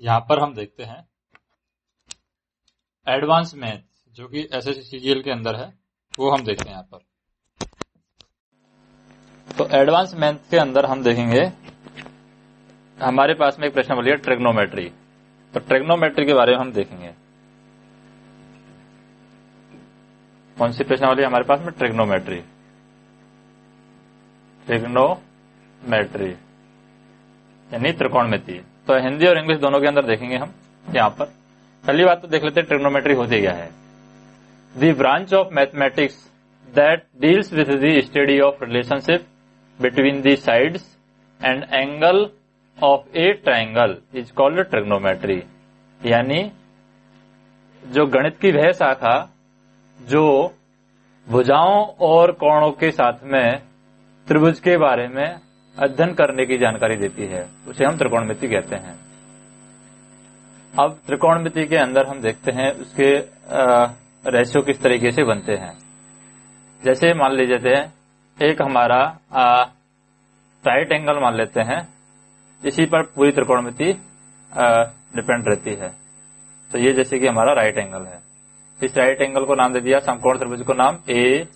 यहाँ पर हम देखते हैं। एडवांस मैथ जो कि एस एस के अंदर है, वो हम देखते हैं यहाँ पर। तो एडवांस मैथ के अंदर हम देखेंगे, हमारे पास में एक प्रश्न बोलिए ट्रिग्नोमेट्री तो ट्रिग्नोमेट्री के बारे में हम देखेंगे। कौन सी प्रश्नावली हमारे पास में ट्रिग्नोमेट्री ट्रिग्नोमेट्री यानी त्रिकोणमिति। तो हिंदी और इंग्लिश दोनों के अंदर देखेंगे हम, यहाँ पर। पहली बात तो देख लेते हैं ट्रिग्नोमेट्री होती क्या है। The branch of mathematics that deals with the study of relationship between the sides and angle of a triangle is called trigonometry यानी जो गणित की वह शाखा, जो भुजाओं और कोणों के साथ में त्रिभुज के बारे में अध्ययन करने की जानकारी देती है, उसे हम त्रिकोणमिति कहते हैं। अब त्रिकोणमिति के अंदर हम देखते हैं उसके रेशियो किस तरीके से बनते हैं। जैसे मान लीजिए, एक हमारा राइट एंगल मान लेते हैं, इसी पर पूरी त्रिकोणमिति डिपेंड रहती है। तो ये जैसे कि हमारा राइट एंगल है। इस राइट एंगल को नाम दे दिया, समकोण त्रिभुज को नाम ए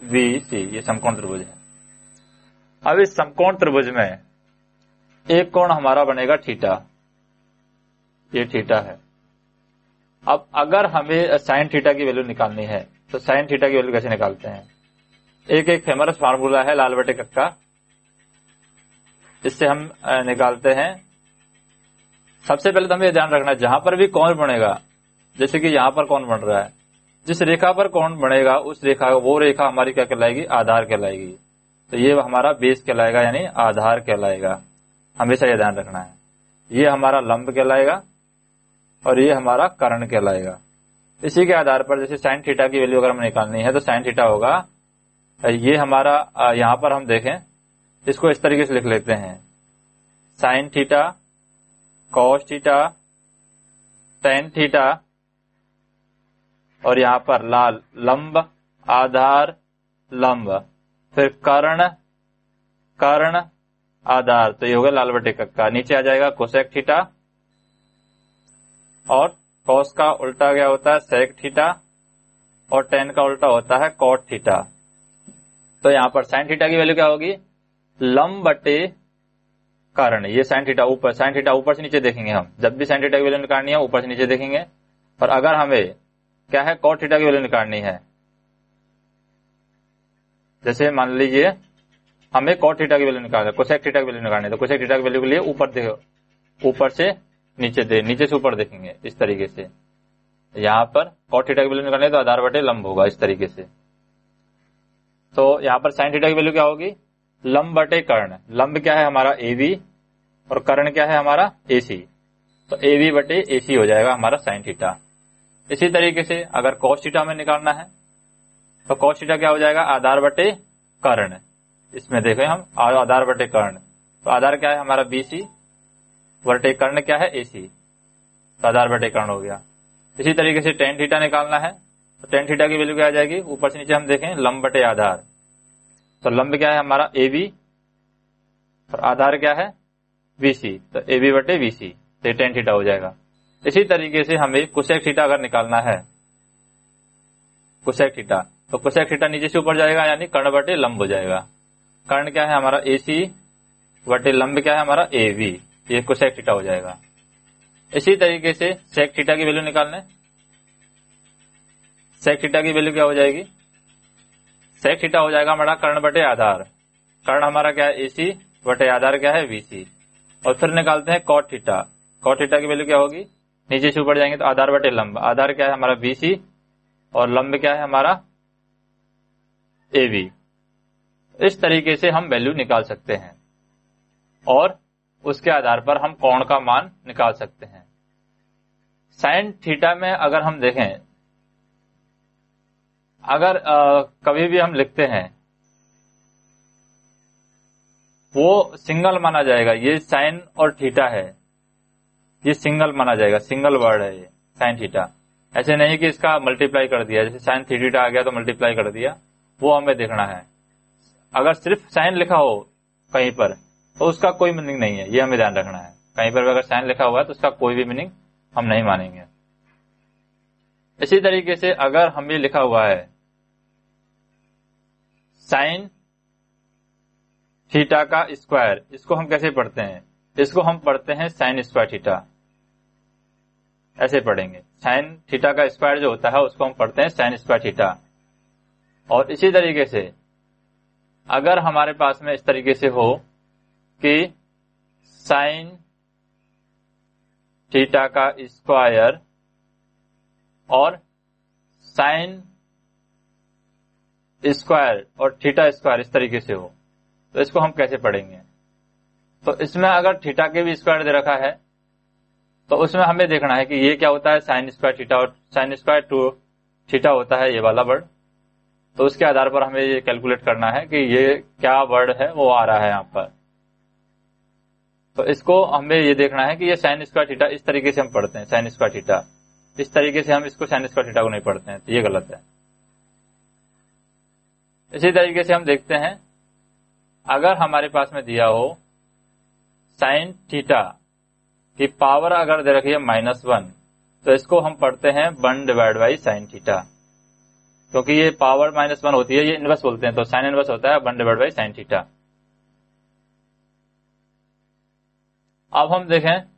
बी सी ये समकोण त्रिभुज है। अब इस समकोण त्रिभुज में एक कोण हमारा बनेगा थीटा ये थीटा है। अब अगर हमें साइन थीटा की वैल्यू निकालनी है तो साइन थीटा की वैल्यू कैसे निकालते हैं? एक एक फ़ेमस फार्मूला है लाल बटे कक्का। इससे हम निकालते हैं। सबसे पहले तो हमें ध्यान रखना जहाँ पर भी कौन बनेगा, जैसे कि यहाँ पर कौन बन रहा है, जिस रेखा पर कौन बनेगा, उस रेखा, वो रेखा हमारी क्या कहलाएगी? आधार कहलाएगी। तो ये हमारा बेस कहलाएगा, यानी आधार कहलाएगा। हमेशा ये ध्यान रखना है। ये हमारा लंब कहलाएगा और ये हमारा करण कहलाएगा। इसी के आधार पर जैसे साइन थीटा की वैल्यू अगर हमें निकालनी है तो साइन थीटा होगा, ये हमारा यहाँ पर हम देखें, इसको इस तरीके से लिख लेते हैं। Sine theta, cos theta, tan theta, और यहाँ पर लाल, लंब, आधार, लंब। फिर कर्ण कर्ण, आधार तो ये होगा लाल बटे कक्का नीचे आ जाएगा कोसेक थीटा और कॉस का उल्टा क्या होता है? सेक थीटा और टेन का उल्टा होता है कॉट थीटा तो यहाँ पर साइन थीटा की वैल्यू क्या होगी? लंब बटे कर्ण। ये साइन थीटा ऊपर साइन थीटा ऊपर से नीचे देखेंगे हम। जब भी साइन थीटा की वैल्यू निकालनी है, ऊपर से नीचे देखेंगे। और अगर हमें क्या है? कॉट थीटा की वैल्यू निकालनी है। जैसे मान लीजिए, हमें कॉट थीटा की वैल्यू निकालना है कोसेक थीटा की वैल्यू निकालनी है तो कोसेक थीटा की वैल्यू के लिए ऊपर देखो, ऊपर से नीचे दे, नीचे से ऊपर देखेंगे, इस तरीके से। यहाँ पर कॉट थीटा की वैल्यू निकालनी है तो आधार बटे लंब होगा इस तरीके से। तो यहाँ पर साइन थीटा की वैल्यू क्या होगी? लंब बटे कर्ण। लंब क्या है हमारा ए और कर्ण क्या है हमारा ए सी तो ए बटे ए सी हो जाएगा हमारा साइन थीटा इसी तरीके से अगर कॉस थीटा में निकालना है तो कॉस थीटा क्या हो जाएगा? आधार बटे कर्ण। इसमें देखें हम आधार बटे कर्ण। तो आधार क्या है? हमारा बीसी बटे कर्ण क्या है? एसी तो आधार बटे कर्ण हो गया। इसी तरीके से टेन थीटा निकालना है। तो टेन थीटा की वैल्यू क्या आ जाएगी? ऊपर से नीचे हम देखें, लंब बटे आधार। तो लंब क्या है? हमारा ए बी और आधार क्या है? बीसी तो ए बी बटे बीसी तो टेन थीटा हो जाएगा। इसी तरीके से हमें कुशेक थीटा अगर निकालना है कुशेक थीटा तो कुशेक थीटा नीचे से ऊपर जाएगा, यानी कर्ण बटे लंब हो जाएगा। कर्ण क्या है हमारा ए सी बटे लंब क्या है हमारा ए बी ये कुशेक थीटा हो जाएगा। इसी तरीके से सेक थीटा की वैल्यू निकालने। सेक थीटा की वैल्यू क्या हो जाएगी? सेक थीटा हो जाएगा हमारा कर्ण बटे आधार। कर्ण हमारा क्या है? एसी बटे आधार क्या है? बीसी और फिर निकालते हैं कॉट थीटा। कॉट थीटा की वैल्यू क्या होगी? नीचे से ऊपर जाएँगे तो आधार बटे लंब। आधार क्या है हमारा बीसी और लंब क्या है हमारा ए बी। इस तरीके से हम वैल्यू निकाल सकते हैं। और उसके आधार पर हम कोण का मान निकाल सकते हैं। साइन थीटा में अगर हम देखें अगर आ, कभी भी हम लिखते हैं वो सिंगल माना जाएगा। ये साइन और थीटा है। ये सिंगल माना जाएगा। सिंगल वर्ड है ये साइन थीटा ऐसे नहीं कि इसका मल्टीप्लाई कर दिया। जैसे साइन थीटा आ गया तो मल्टीप्लाई कर दिया। वो हमें देखना है। अगर सिर्फ़ साइन लिखा हो कहीं पर तो उसका कोई मीनिंग नहीं है, ये हमें ध्यान रखना है। कहीं पर अगर साइन लिखा हुआ है तो उसका कोई भी मीनिंग हम नहीं मानेंगे। इसी तरीके से अगर हम लिखा हुआ है, साइन थीटा का स्क्वायर, इसको हम कैसे पढ़ते हैं? इसको हम पढ़ते हैं साइन स्क्वायर थीटा। ऐसे पढ़ेंगे। साइन थीटा का स्क्वायर जो होता है, उसको हम पढ़ते हैं साइन स्क्वायर थीटा। और इसी तरीके से, अगर हमारे पास में इस तरीके से हो कि साइन थीटा का स्क्वायर और साइन स्क्वायर और थीटा स्क्वायर इस तरीके से हो तो इसको हम कैसे पढ़ेंगे? तो इसमें अगर थीटा के भी स्क्वायर दे रखा है तो उसमें हमें देखना है कि ये क्या होता है? साइन स्क्वायर थीटा और साइन स्क्वायर टू थीटा होता है, ये वाला वर्ड तो उसके आधार पर हमें ये कैलकुलेट करना है कि ये क्या वर्ड है, वो आ रहा है यहाँ पर। तो इसको हमें ये देखना है कि ये साइन स्क्वायर थीटा इस तरीके से हम पढ़ते हैं साइन स्क्वायर थीटा इस तरीके से हम इसको साइन स्क्वायर थीटा को नहीं पढ़ते हैं तो ये गलत है। इसी तरीके से हम देखते हैं, अगर हमारे पास में दिया हो साइन थीटा की पावर अगर दे रखी है माइनस वन तो इसको हम पढ़ते हैं one divide by sine theta क्योंकि ये पावर माइनस वन होती है, ये इनवर्स बोलते हैं तो साइन इनवर्स होता है, one divide by sine theta अब हम देखें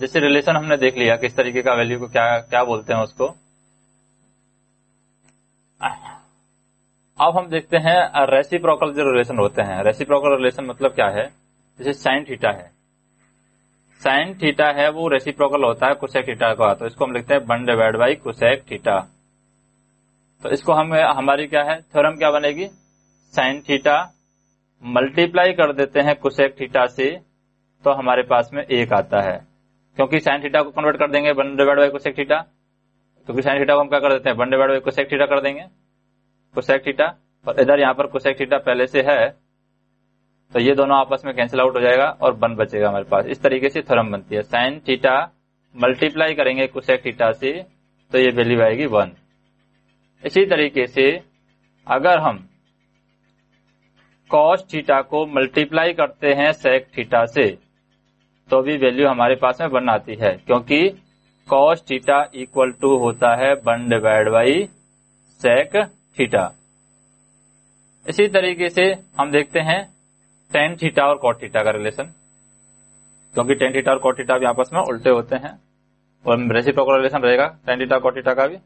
जैसे रिलेशन हमने देख लिया, किस तरीके का वैल्यू को क्या क्या बोलते हैं उसको। अब हम देखते हैं रेसिप्रोकल जो रिलेशन होते हैं रेसिप्रोकल रिलेशन मतलब क्या है? जैसे साइन थीटा है। साइन थीटा है, वो रेसिप्रोकल होता है कुसेक थीटा का तो इसको हम लिखते हैं, one divide by cosec theta तो इसको हम, हमारी क्या है? थ्योरम क्या बनेगी? साइन थीटा मल्टीप्लाई कर देते हैं कुसेक थीटा से तो हमारे पास में एक आता है। क्योंकि साइन थीटा को कन्वर्ट कर देंगे थीटा क्योंकि साइन थीटा को हम क्या कर देते हैं? One divide by cosec theta कर देंगे। कुसेक थीटा और इधर यहाँ पर कुसेक थीटा पहले से है तो ये दोनों आपस में कैंसिल आउट हो जाएगा और वन बचेगा हमारे पास। इस तरीके से थ्योरम बनती है। साइन थीटा मल्टीप्लाई करेंगे कुसेक थीटा से तो ये वैल्यू आएगी वन इसी तरीके से अगर हम कॉस थीटा को मल्टीप्लाई करते हैं सेक थीटा से तो भी वैल्यू हमारे पास में वन आती है, क्योंकि कॉस थीटा इक्वल टू होता है one divide by sec theta. इसी तरीके से हम देखते हैं टेन थीटा और कॉट थीटा का रिलेशन क्योंकि टेन थीटा और कॉट थीटा भी आपस में उल्टे होते हैं, और रेसिप्रोकल रिलेशन रहेगा टेन थीटा कॉट थीटा का भी।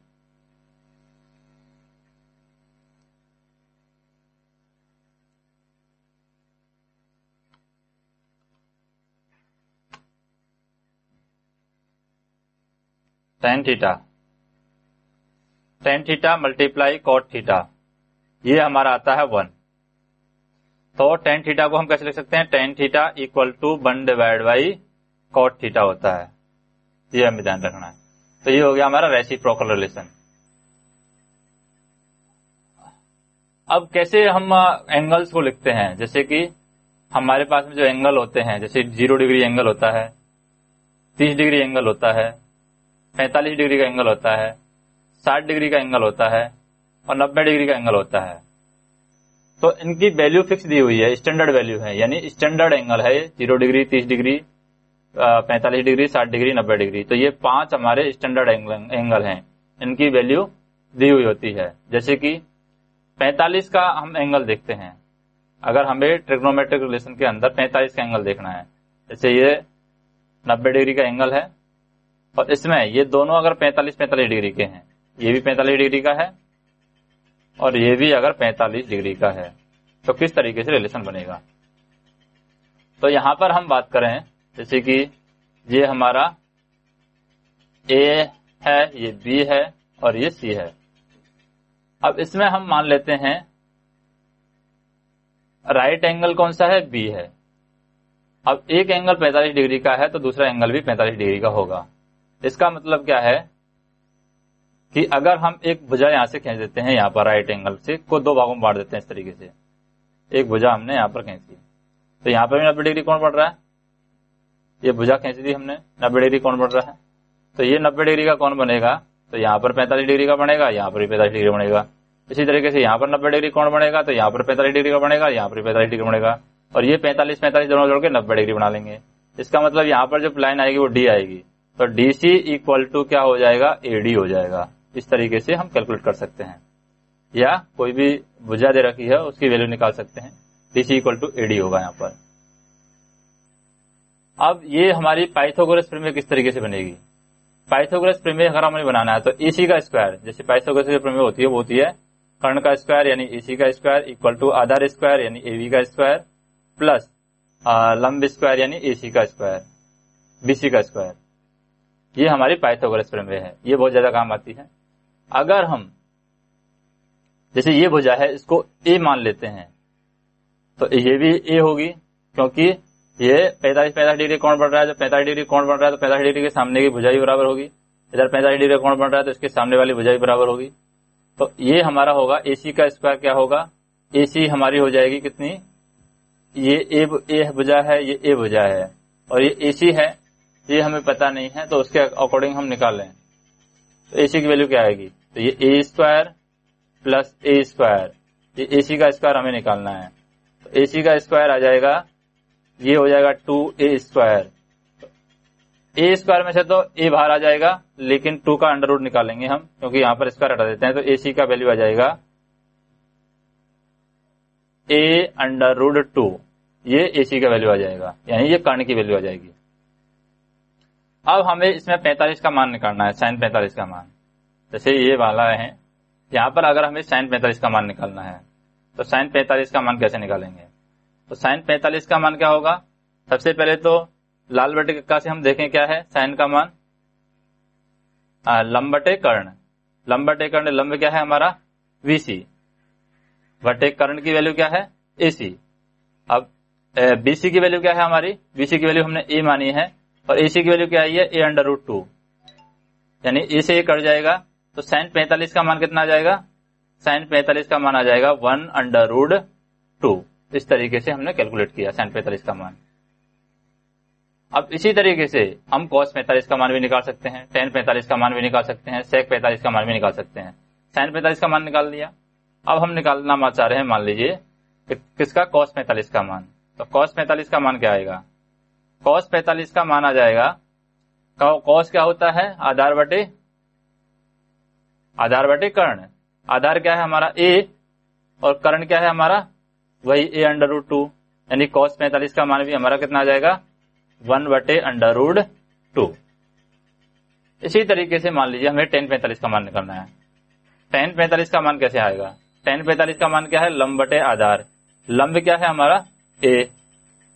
Tan theta tan theta multiply cot theta ये हमारा आता है वन तो टेन थीटा को हम कैसे लिख सकते हैं? Tan theta equal to one divide by cot theta होता है। ये हमें ध्यान रखना है। तो ये हो गया हमारा रेसिप्रोकल रिलेशन अब कैसे हम एंगल्स को लिखते हैं? जैसे कि हमारे पास में जो एंगल होते हैं, जैसे ज़ीरो डिग्री एंगल होता है, तीस डिग्री एंगल होता है पैंतालीस डिग्री का एंगल होता है, साठ डिग्री का एंगल होता है और नब्बे डिग्री का एंगल होता है। तो इनकी वैल्यू फिक्स दी हुई है, स्टैंडर्ड वैल्यू है, यानी स्टैंडर्ड एंगल है ज़ीरो डिग्री, तीस डिग्री पैंतालीस डिग्री, साठ डिग्री, नब्बे डिग्री। तो ये पाँच हमारे स्टैंडर्ड एंगल हैं। इनकी वैल्यू दी हुई होती है। जैसे कि 45 का हम एंगल देखते हैं। अगर हमें ट्रिग्नोमेट्रिक रिलेशन के अंदर 45 का एंगल देखना है, जैसे ये 90 डिग्री का एंगल है और इसमें ये दोनों अगर 45 45 डिग्री के हैं, ये भी 45 डिग्री का है और ये भी अगर 45 डिग्री का है तो किस तरीके से रिलेशन बनेगा? तो यहाँ पर हम बात करें, जैसे कि ये हमारा ए है, ये बी है और ये सी है। अब इसमें हम मान लेते हैं राइट एंगल कौन सा है? बी है। अब एक एंगल 45 डिग्री का है तो दूसरा एंगल भी 45 डिग्री का होगा। इसका मतलब क्या है कि अगर हम एक भुजा यहाँ से खींच देते हैं, यहाँ पर राइट एंगल से, को दो भागों में बांट देते हैं इस तरीके से। एक भुजा हमने यहाँ पर खींची तो यहाँ पर भी नब्बे डिग्री कौन बढ़ रहा है? ये भुजा खींच दी हमने। नब्बे डिग्री कौन बढ़ रहा है। तो ये नब्बे डिग्री का कौन बनेगा तो यहाँ पर पैंतालीस डिग्री का बनेगा, यहाँ पर भी पैंतालीस डिग्री बनेगा। इसी तरीके से यहाँ पर नब्बे डिग्री कौन बनेगा तो यहाँ पर पैंतालीस डिग्री का बनेगा, यहाँ पर पैंतालीस डिग्री बनेगा। और ये पैंतालीस पैंतालीस दोनों जोड़ के नब्बे डिग्री बना लेंगे। इसका मतलब यहाँ पर जो लाइन आएगी, वो डी आएगी। तो डीसी इक्वल टू क्या हो जाएगा? एडी हो जाएगा। इस तरीके से हम कैलकुलेट कर सकते हैं। या कोई भी भुजा दे रखी है, उसकी वैल्यू निकाल सकते हैं। डीसी इक्वल टू एडी होगा यहाँ पर। अब ये हमारी पाइथागोरस प्रमेय किस तरीके से बनेगी? पाइथागोरस प्रमेय अगर हमें बनाना है तो एसी का स्क्वायर जैसे पाइथागोरस की प्रमेय होती है, वो होती है कर्ण का स्क्वायर यानी एसी का स्क्वायर इक्वल टू आधार स्क्वायर यानी एवी का स्क्वायर प्लस लंब स्क्वायर यानी एसी का स्क्वायर बीसी का स्क्वायर ये हमारी पाइथागोरस प्रमेय है। ये बहुत ज़्यादा काम आती है। अगर हम जैसे ये भुजा है इसको ए मान लेते हैं तो ये भी ए होगी क्योंकि ये पैंतालीस पैंतालीस डिग्री कौन बन रहा है जब पैंतालीस डिग्री कौन बन रहा है तो पैंतालीस डिग्री के सामने की भुजाई बराबर होगी। इधर पैंतालीस डिग्री कौन बन रहा है तो इसके सामने वाली भुजाई बराबर होगी। तो ये हमारा होगा एसी का स्क्वायर क्या होगा? एसी हमारी हो जाएगी कितनी? ये ए, ए भुजा है ये ए भुजा है और ये एसी है ये हमें पता नहीं है तो उसके अकॉर्डिंग हम निकाल तो एसी की वैल्यू क्या आएगी? तो ये A square plus A square ये एसी का स्क्वायर हमें निकालना है। तो एसी का स्क्वायर आ जाएगा, ये हो जाएगा two A square A square में से तो ए बाहर आ जाएगा, लेकिन टू का अंडर रूट निकालेंगे हम, क्योंकि यहाँ पर स्क्वायर हटा देते हैं तो ए सी का वैल्यू आ जाएगा। ए अंडर रूट टू ये ए सी का वैल्यू आ जाएगा, यानी ये कर्ण की वैल्यू आ जाएगी। अब हमें इसमें 45 का मान निकालना है साइन 45 का मान। जैसे ये वाला है, यहाँ पर अगर हमें साइन 45 का मान निकालना है तो साइन 45 का मान कैसे निकालेंगे? तो साइन 45 का मान क्या होगा? सबसे पहले तो लाल बटे का से हम देखें क्या है साइन का मान। लंबटे कर्ण। लंबटे कर्ण लंब क्या है हमारा? वीसी बटे कर्ण की वैल्यू क्या है? एसी अब बीसी की वैल्यू क्या है हमारी? बीसी की वैल्यू हमने ए मानी है। और एसी की वैल्यू क्या आई है? ए अंडर रूट टू यानी ए से ए कट जाएगा तो साइन पैंतालीस का मान कितना आ जाएगा? साइन पैंतालीस का मान आ जाएगा वन अंडर रूड टू इस तरीके से हमने कैलकुलेट किया साइन पैंतालीस का मान। अब इसी तरीके से हम कॉस पैंतालीस का मान भी निकाल सकते हैं टेन पैंतालीस का मान भी निकाल सकते हैं सेक पैंतालीस का मान भी निकाल सकते हैं। साइन पैंतालीस का मान निकाल लिया। अब हम निकालना चाह रहे हैं, मान लीजिए, कि किसका कॉस पैंतालीस का मान? तो कॉस पैंतालीस का मान क्या आएगा? कॉस पैतालीस का मान आ जाएगा कॉस क्या होता है? आधार बटे आधार बटे कर्ण। आधार क्या है हमारा? ए। और कर्ण क्या है हमारा? वही ए अंडर रूट टू। यानी कॉस पैंतालीस का मान भी हमारा कितना आ जाएगा? वन बटे अंडर रूड टू। इसी तरीके से मान लीजिए हमें टेन पैंतालीस का मान निकालना है। टेन पैंतालीस का मान कैसे आएगा? टेन पैंतालीस का मान क्या है? लंब बटे आधार। लंब क्या है हमारा? ए।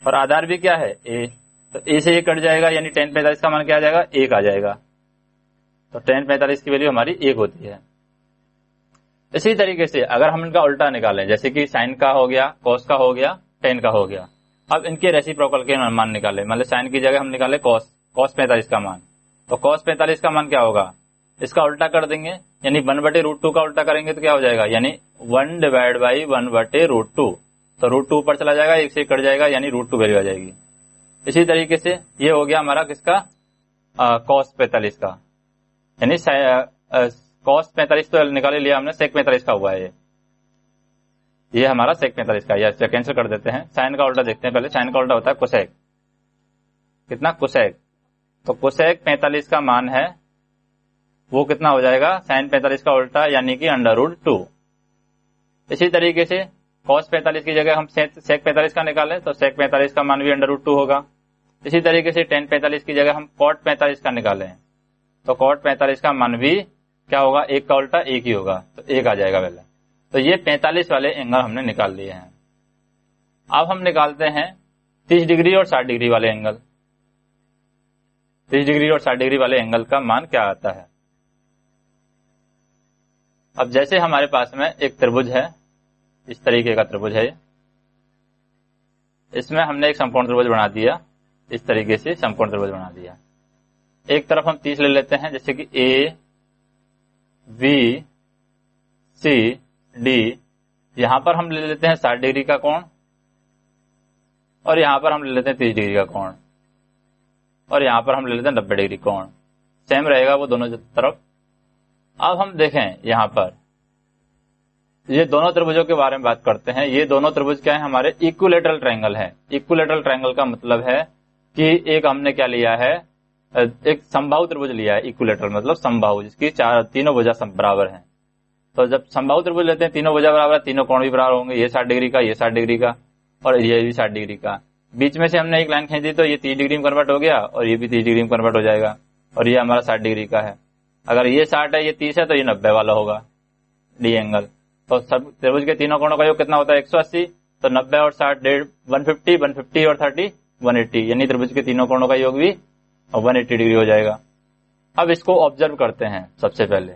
और आधार भी क्या है? ए। तो ए से ए कट जाएगा, यानी टेन पैंतालीस का मान क्या आ जाएगा? एक आ जाएगा। तो टेन पैंतालीस की वैल्यू हमारी एक होती है। इसी तरीके से अगर हम इनका उल्टा निकालें, जैसे कि साइन का हो गया कॉस का हो गया टेन का हो गया। अब इनके रेसिप्रोकल के मान निकाले। मतलब साइन की जगह हम निकाले कॉस कॉस पैंतालीस का मान। तो कॉस पैंतालीस का मान क्या होगा? इसका उल्टा कर देंगे, यानी वन बटे रूट टू का उल्टा करेंगे तो क्या हो जाएगा? यानी वन डिवाइड बाई वन बटे रूट टू तो रूट टू ऊपर चला जाएगा, एक से कट जाएगा, यानी रूट टू वैल्यू आ जाएगी। इसी तरीके से ये हो गया हमारा किसका? कॉस पैंतालीस का। यानी कॉस पैंतालीस तो निकाले लिया हमने सेक पैंतालीस का हुआ है ये। ये हमारा सेक पैंतालीस का, या कैंसिल कर देते हैं। साइन का उल्टा देखते हैं पहले। साइन का उल्टा होता है कुसैक कितना? कुसैक तो कुसैक पैंतालीस का मान है, वो कितना हो जाएगा? साइन पैंतालीस का उल्टा, यानी कि अंडर रूट टू इसी तरीके से कॉस पैंतालीस की जगह हम सेक पैंतालीस का निकालें तो सेक पैंतालीस का मान भी अंडर रूट टू होगा। इसी तरीके से टेन पैंतालीस की जगह हम कॉट पैंतालीस का निकालें। तो कॉट पैंतालीस का मान भी क्या होगा? एक का उल्टा एक ही होगा तो एक आ जाएगा पहले। तो ये 45 वाले एंगल हमने निकाल लिए हैं। अब हम निकालते हैं 30 डिग्री और 60 डिग्री वाले एंगल 30 डिग्री और 60 डिग्री वाले एंगल का मान क्या आता है? अब जैसे हमारे पास में एक त्रिभुज है, इस तरीके का त्रिभुज है इसमें हमने एक संपूर्ण त्रिभुज बना दिया। इस तरीके से संपूर्ण त्रिभुज बना दिया। एक तरफ़ हम तीस ले लेते हैं, जैसे कि ए वी सी डी यहाँ पर हम ले लेते हैं साठ डिग्री का कोण और यहाँ पर हम ले लेते हैं तीस डिग्री का कोण और यहाँ पर हम ले लेते हैं नब्बे डिग्री कोण। सेम रहेगा वो दोनों तरफ़। अब हम देखें यहाँ पर। ये दोनों त्रिभुजों के बारे में बात करते हैं। ये दोनों त्रिभुज क्या है? हमारे इक्विलेटरल ट्रायंगल है। इक्विलेटरल ट्रायंगल का मतलब है कि एक हमने क्या लिया है? एक संभाव त्रिभुज लिया है इक्विलेटरल मतलब संभाव जिसकी चार, तीनों भुजा बराबर है। तो जब संभाव त्रिभुज लेते हैं, तीनों भुजा बराबर है, तीनों कोण भी बराबर होंगे, ये साठ डिग्री का, ये साठ डिग्री का, और ये भी साठ डिग्री का। बीच में से हमने एक लाइन खींच तो ये तीस डिग्री में कन्वर्ट हो गया, और ये भी तीस डिग्री में कन्वर्ट हो जाएगा, और ये हमारा साठ डिग्री का है। अगर ये साठ है, ये तीस है तो ये नब्बे वाला होगा डी एंगल तो सब त्रिभुज के तीनों कोणों का योग कितना होता है? एक सौ अस्सी। तो नब्बे और साठ, डेढ़ वन फिफ्टी वन फिफ्टी और थर्टी वन एट्टी यानी त्रिभुज के तीनों कोणों का योग भी वन एट्टी डिग्री हो जाएगा। अब इसको ऑब्ज़र्व करते हैं सबसे पहले।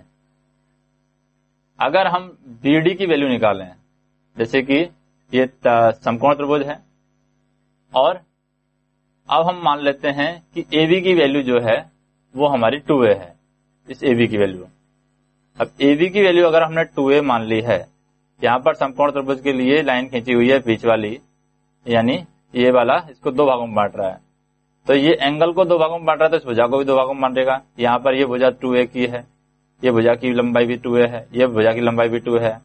अगर हम बी डी की वैल्यू निकालें, जैसे कि ये समकोण त्रिभुज है, और अब हम मान लेते हैं कि ए बी की वैल्यू जो है, वो हमारी टू ए है, इस ए की वैल्यू अब ए बी की वैल्यू अगर हमने टू मान ली है, यहाँ पर समकोण त्रिभुज के लिए लाइन खींची हुई है, बीच वाली, यानी ये वाला, इसको दो भागों में बांट रहा है। तो ये एंगल को दो भागों में बांट रहा है तो इस भुजा को भी दो भागों में बांटेगा। यहाँ पर ये भुजा टू ए की है, ये भुजा की लंबाई भी टू ए है, ये भुजा की लंबाई भी टू है।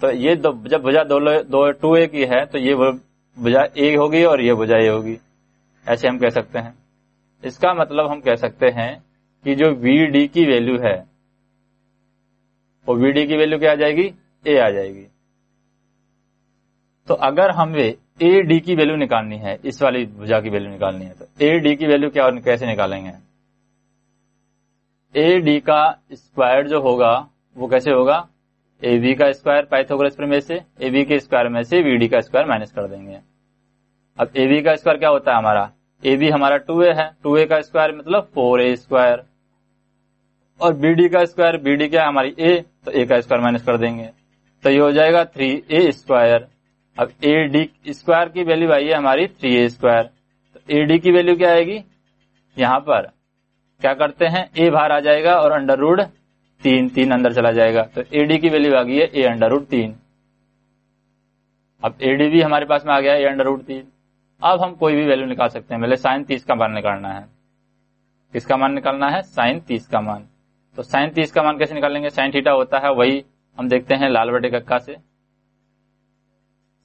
तो ये दो, जब भुजा दो दो टू ए की है तो ये भुजा ए होगी और ये भुजा ए होगी। ऐसे हम कह सकते हैं। इसका मतलब हम कह सकते हैं कि जो वी डी की वैल्यू है, वो वी डी की वैल्यू क्या आ जाएगी? ए आ जाएगी। तो अगर हमें ए डी की वैल्यू निकालनी है, इस वाली भुजा की वैल्यू निकालनी है तो ए डी की वैल्यू क्या कैसे निकालेंगे? ए डी का स्क्वायर जो होगा, वो कैसे होगा? ए बी का स्क्वायर पाइथागोरस प्रमेय से ए बी के स्क्वायर में से वी डी का स्क्वायर माइनस कर देंगे। अब ए बी का स्क्वायर क्या होता है हमारा? ए बी हमारा टू ए है। टू ए का स्क्वायर मतलब फोर ए स्क्वायर और बी डी का स्क्वायर बी डी क्या है हमारी ए तो ए का स्क्वायर माइनस कर देंगे। तो ये हो जाएगा थ्री ए स्क्वायर अब ए डी स्क्वायर की वैल्यू आई है हमारी थ्री ए स्क्वायर तो ए डी की वैल्यू क्या आएगी? यहाँ पर. क्या करते हैं? ए बाहर आ जाएगा और अंडर रूड तीन तीन अंदर चला जाएगा. तो एडी की वैल्यू आ गई है ए अंडर रूड तीन. अब एडी भी हमारे पास में आ गया ए अंडर रूड तीन. अब हम कोई भी वैल्यू निकाल सकते हैं. पहले साइन तीस का मान निकालना है. किसका मान निकालना है? साइन तीस का मान. तो साइन तीस का मान कैसे निकालेंगे? साइन थीटा होता है वही हम देखते हैं लाल बटे कक्का से.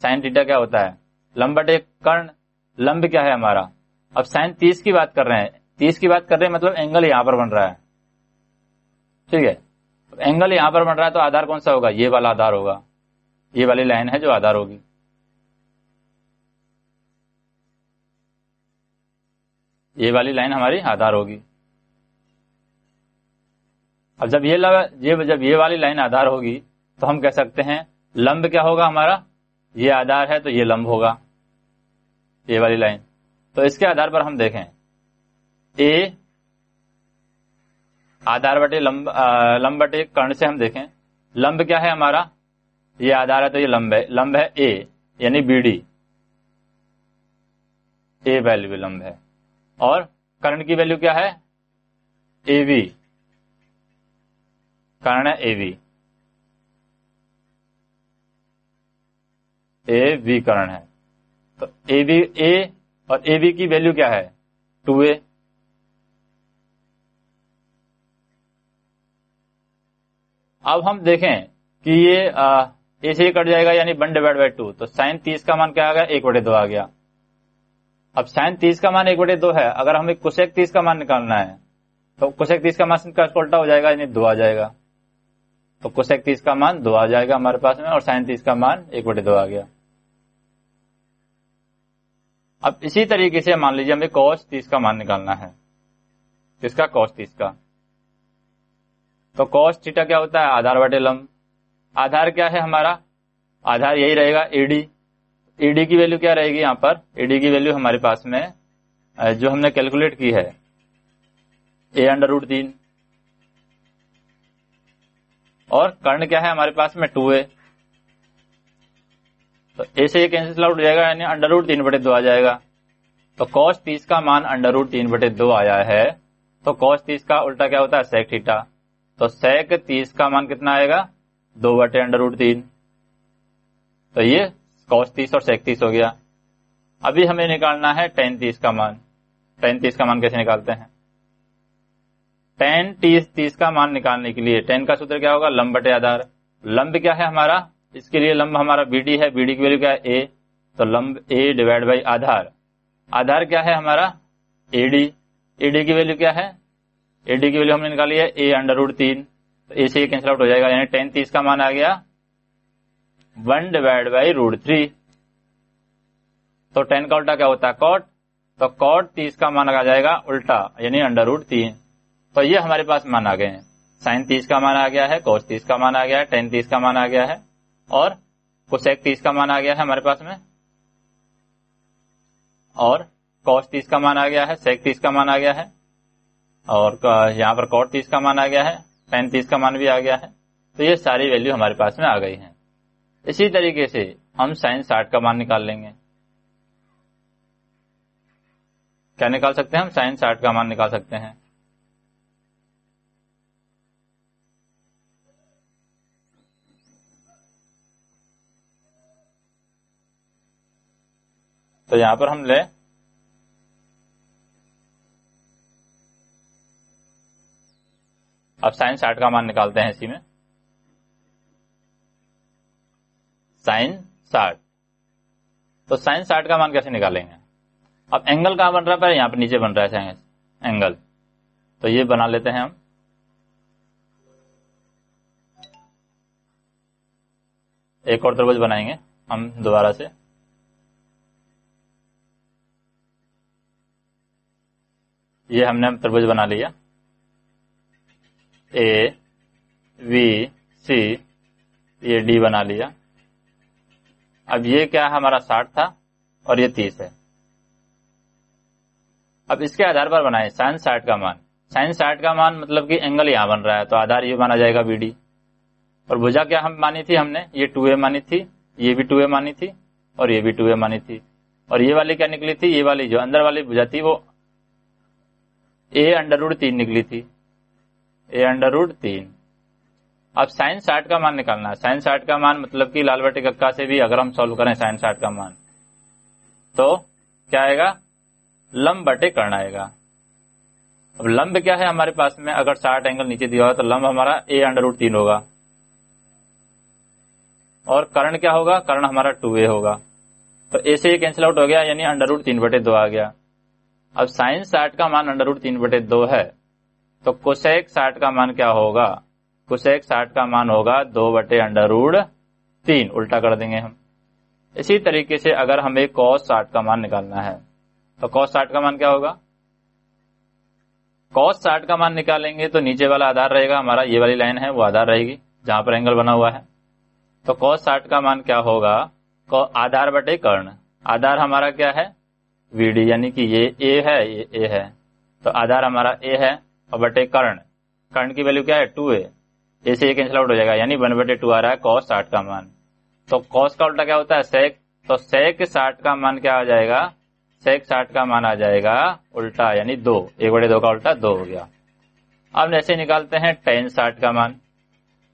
साइन थीटा क्या होता है? लंब बटे कर्ण, लंब क्या है हमारा? अब साइन तीस की बात कर रहे हैं। तीस की बात कर रहे हैं मतलब एंगल यहाँ पर बन रहा है। ठीक है? एंगल यहाँ पर बन रहा है तो आधार कौन सा होगा? ये वाला आधार होगा। ये वाली लाइन है जो आधार होगी। ये वाली लाइन हमारी आधार होगी। अब जब ये ये जब ये वाली लाइन आधार होगी तो हम कह सकते हैं, लंब क्या होगा हमारा? ये आधार है तो ये लंब होगा। ये वाली लाइन। तो इसके आधार पर हम देखें। ए आधार बटे लंब लंब बटे कर्ण से हम देखें। लंब क्या है हमारा? ये आधार है तो ये लंब है। लंब है ए, यानी बी डी ए वैल्यू लंब है। और कर्ण की वैल्यू क्या है? ए वी कर्ण है ए वी ए, वी कर्ण है। तो ए बी ए और ए बी की वैल्यू क्या है? Two A. अब हम देखें कि ये ए से कट जाएगा, यानी वन डिवाइड बाई टू। तो साइन तीस का मान क्या आ गया? एक बटे दो आ गया। अब साइन तीस का मान एक बटे दो है। अगर हमें कुशेक तीस का मान निकालना है तो कुशेक तीस का मान का उल्टा हो जाएगा, यानी दो आ जाएगा। तो कुशेक तीस का मान दो आ जाएगा हमारे पास में, और साइन तीस का मान एक बटे दो आ गया। अब इसी तरीके से मान लीजिए हमें कॉस तीस का मान निकालना है। किसका? कॉस तीस का। तो कॉस थीटा क्या होता है? आधार बटे लंब। आधार क्या है हमारा? आधार यही रहेगा एडी एडी की वैल्यू क्या रहेगी यहाँ पर? एडी की वैल्यू हमारे पास में जो हमने कैलकुलेट की है। ए अंडर रूट तीन। और कर्ण क्या है हमारे पास में? टू ए तो ए से ये कैंसिल आउट हो जाएगा, यानी अंडर रूट तीन बटे दो आ जाएगा। तो कॉस तीस का मान अंडर रूट तीन बटे दो आया है। तो कॉस तीस का उल्टा क्या होता है? सेक थीटा तो सेक तीस का मान कितना आएगा? दो बटे अंडर रूट तीन। तो ये कॉस तीस और सेक तीस हो गया। अभी हमें निकालना है टेन तीस का मान। टेन तीस का मान कैसे निकालते हैं? टेन तीस तीस का मान निकालने के लिए टेन का सूत्र क्या होगा? लंब बटे आधार। लंब क्या है हमारा? इसके लिए लंब हमारा बी डी है बी डी की वैल्यू क्या है? ए तो लंब ए डिवाइड बाई आधार। आधार क्या है हमारा? एडी एडी की वैल्यू क्या है? एडी की वैल्यू हमने निकाली है ए अंडर रूट तीन। तो ए से कैंसिल आउट हो जाएगा, यानी टेन तीस का मान आ गया। One divide by root three तो टेन का उल्टा क्या होता है? कॉट तो कॉट तीस का मान आ जाएगा उल्टा, यानी अंडर रूट तीन। तो ये हमारे पास मान आ गए हैं। साइन तीस का मान आ गया है कोस तीस का मान आ गया है टेन तीस का मान आ गया है। और कोसेक तीस का मान आ गया है हमारे पास में। और कॉस तीस का मान आ गया है सेक तीस का मान आ गया है। और यहाँ पर कॉट तीस का मान आ गया है टेन तीस का मान भी आ गया है। तो ये सारी वैल्यू हमारे पास में आ गई है। इसी तरीके से हम साइन साठ का मान निकाल लेंगे। क्या निकाल सकते हैं हम? साइन साठ का मान निकाल सकते हैं। तो यहाँ पर हम ले। अब साइन साठ का मान निकालते हैं इसी में। साइन साठ। तो साइन साठ का मान कैसे निकालेंगे? अब एंगल कहाँ बन रहा है? यहाँ पर नीचे बन रहा है एंगल तो ये बना लेते हैं हम। एक और त्रिभुज बनाएँगे हम दोबारा से। ये हमने त्रिभुज बना लिया। ए वी सी ये डी बना लिया। अब ये क्या है? हमारा साठ था और ये तीस है। अब इसके आधार पर बनाए। साइन साठ का मान। साइन साठ का मान मतलब कि एंगल यहाँ बन रहा है तो आधार ये माना जाएगा बी डी और भुजा क्या हम मानी थी हमने? ये टू ए मानी थी, ये भी टू ए मानी थी और ये भी टू ए मानी थी। और ये वाली क्या निकली थी? ये वाली जो अंदर वाली भुजा थी, वो ए अंडर रूट तीन निकली थी। ए अंडर रूट तीन। अब साइन साठ का मान निकालना है। साइन साठ का मान मतलब कि लाल बटे कक्का से भी अगर हम सॉल्व करें साइन साठ का मान तो क्या आएगा? लंब बटे कर्ण आएगा। अब लंब क्या है हमारे पास में? अगर साठ एंगल नीचे दिया हुआ तो लंब हमारा ए अंडर रूट तीन होगा। और कर्ण क्या होगा? कर्ण हमारा टू ए होगा। तो ए से कैंसिल आउट हो गया, यानी अंडर रूट तीन बटे दो आ गया। अब साइन साठ का मान अंडर रूट तीन बटे दो है तो कुशेक साठ का मान क्या होगा? कुशेक साठ का मान होगा दो बटे अंडर रूड तीन, उल्टा कर देंगे हम। इसी तरीके से अगर हमें कॉस साठ का मान निकालना है तो कॉस साठ का मान क्या होगा? कॉस साठ का मान निकालेंगे तो नीचे वाला आधार रहेगा, हमारा ये वाली लाइन है, वो आधार रहेगी, जहाँ पर एंगल बना हुआ है। तो कॉस साठ का मान क्या होगा? आधार बटे कर्ण। आधार हमारा क्या है? वीडी यानी कि ये ए है, ये ए है। तो आधार हमारा ए है और बटे कर्ण। कर्ण की वैल्यू क्या है? टू ए ए से ये कैंसिल आउट हो जाएगा, यानी वन बटे टू आ रहा है कॉस साठ का मान। तो कॉस का उल्टा क्या होता है? सेक तो सेक साठ का मान क्या आ जाएगा? सेक साठ का मान आ जाएगा उल्टा, यानी दो। एक बटे दो का उल्टा दो हो गया। अब ऐसे निकालते हैं टेन साठ का मान।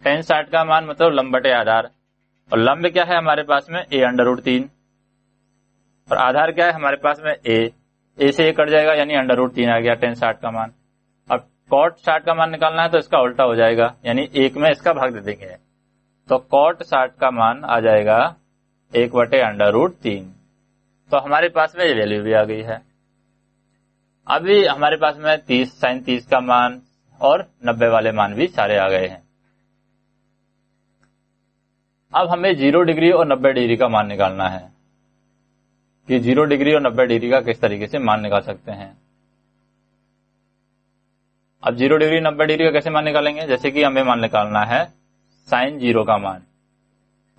टेन साठ का मान मतलब लंब बटे आधार। और लंब क्या है हमारे पास में? ए अंडर रूट तीन। और आधार क्या है? हमारे पास में ए ए से ए कट जाएगा, यानी अंडर रूट तीन आ गया टेन साठ का मान। अब कॉट साठ का मान निकालना है तो इसका उल्टा हो जाएगा, यानी एक में इसका भाग दे देंगे। तो कॉट साठ का मान आ जाएगा, एक बटे अंडर रूट तीन। तो हमारे पास में ये वैल्यू भी आ गई है। अभी हमारे पास में तीस, साइन तीस का मान और नब्बे वाले मान भी सारे आ गए हैं। अब हमें ज़ीरो डिग्री और नब्बे डिग्री का मान निकालना है। कि ज़ीरो डिग्री और नब्बे डिग्री का किस तरीके से मान निकाल सकते हैं। अब ज़ीरो डिग्री, नब्बे डिग्री का कैसे मान निकालेंगे? जैसे कि हमें मान निकालना है साइन ज़ीरो का मान।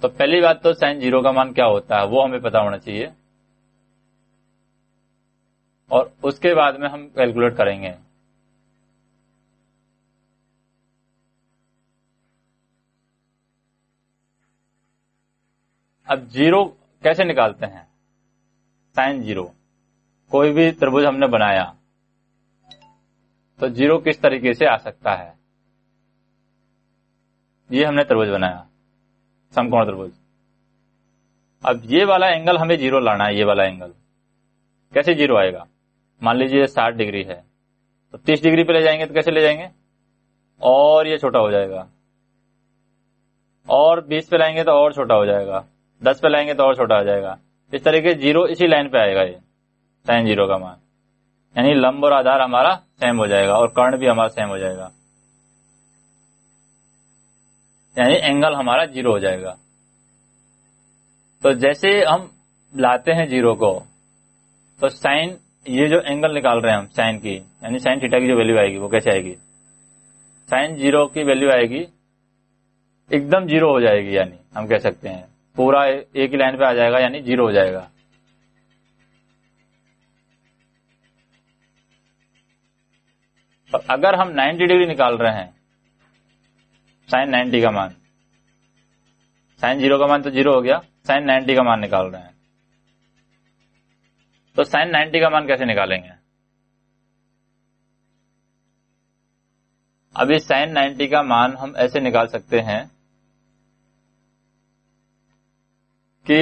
तो पहली बात तो साइन ज़ीरो का मान क्या होता है, वो हमें पता होना चाहिए। और उसके बाद में हम कैलकुलेट करेंगे। अब ज़ीरो कैसे निकालते हैं? Sine zero. कोई भी त्रिभुज हमने बनाया तो ज़ीरो किस तरीके से आ सकता है? ये हमने त्रिभुज बनाया समकोण त्रिभुज। अब ये वाला एंगल हमें ज़ीरो लाना है, ये वाला एंगल। कैसे ज़ीरो आएगा? मान लीजिए साठ डिग्री है तो तीस डिग्री पे ले जाएँगे तो कैसे ले जाएँगे? और ये छोटा हो जाएगा। और बीस पे लाएँगे तो और छोटा हो जाएगा, दस पे लाएँगे तो और छोटा हो जाएगा। इस तरीके ज़ीरो इसी लाइन पे आएगा ये साइन ज़ीरो का मान। यानी लंब और आधार हमारा सेम हो जाएगा और कर्ण भी हमारा सेम हो जाएगा। यानी एंगल हमारा ज़ीरो हो जाएगा। तो जैसे हम लाते हैं ज़ीरो को तो साइन ये जो एंगल निकाल रहे हैं हम साइन की, यानी साइन थीटा की जो वैल्यू आएगी, वो कैसे आएगी? साइन ज़ीरो की वैल्यू आएगी, एकदम ज़ीरो हो जाएगी यानी, हम कह सकते हैं। पूरा एक ही लाइन पे आ जाएगा, यानी ज़ीरो हो जाएगा। और अगर हम 90 डिग्री निकाल रहे हैं, साइन 90 का मान, साइन ज़ीरो का मान तो ज़ीरो हो गया, साइन 90 का मान निकाल रहे हैं। तो साइन 90 का मान कैसे निकालेंगे? अभी साइन 90 का मान हम ऐसे निकाल सकते हैं कि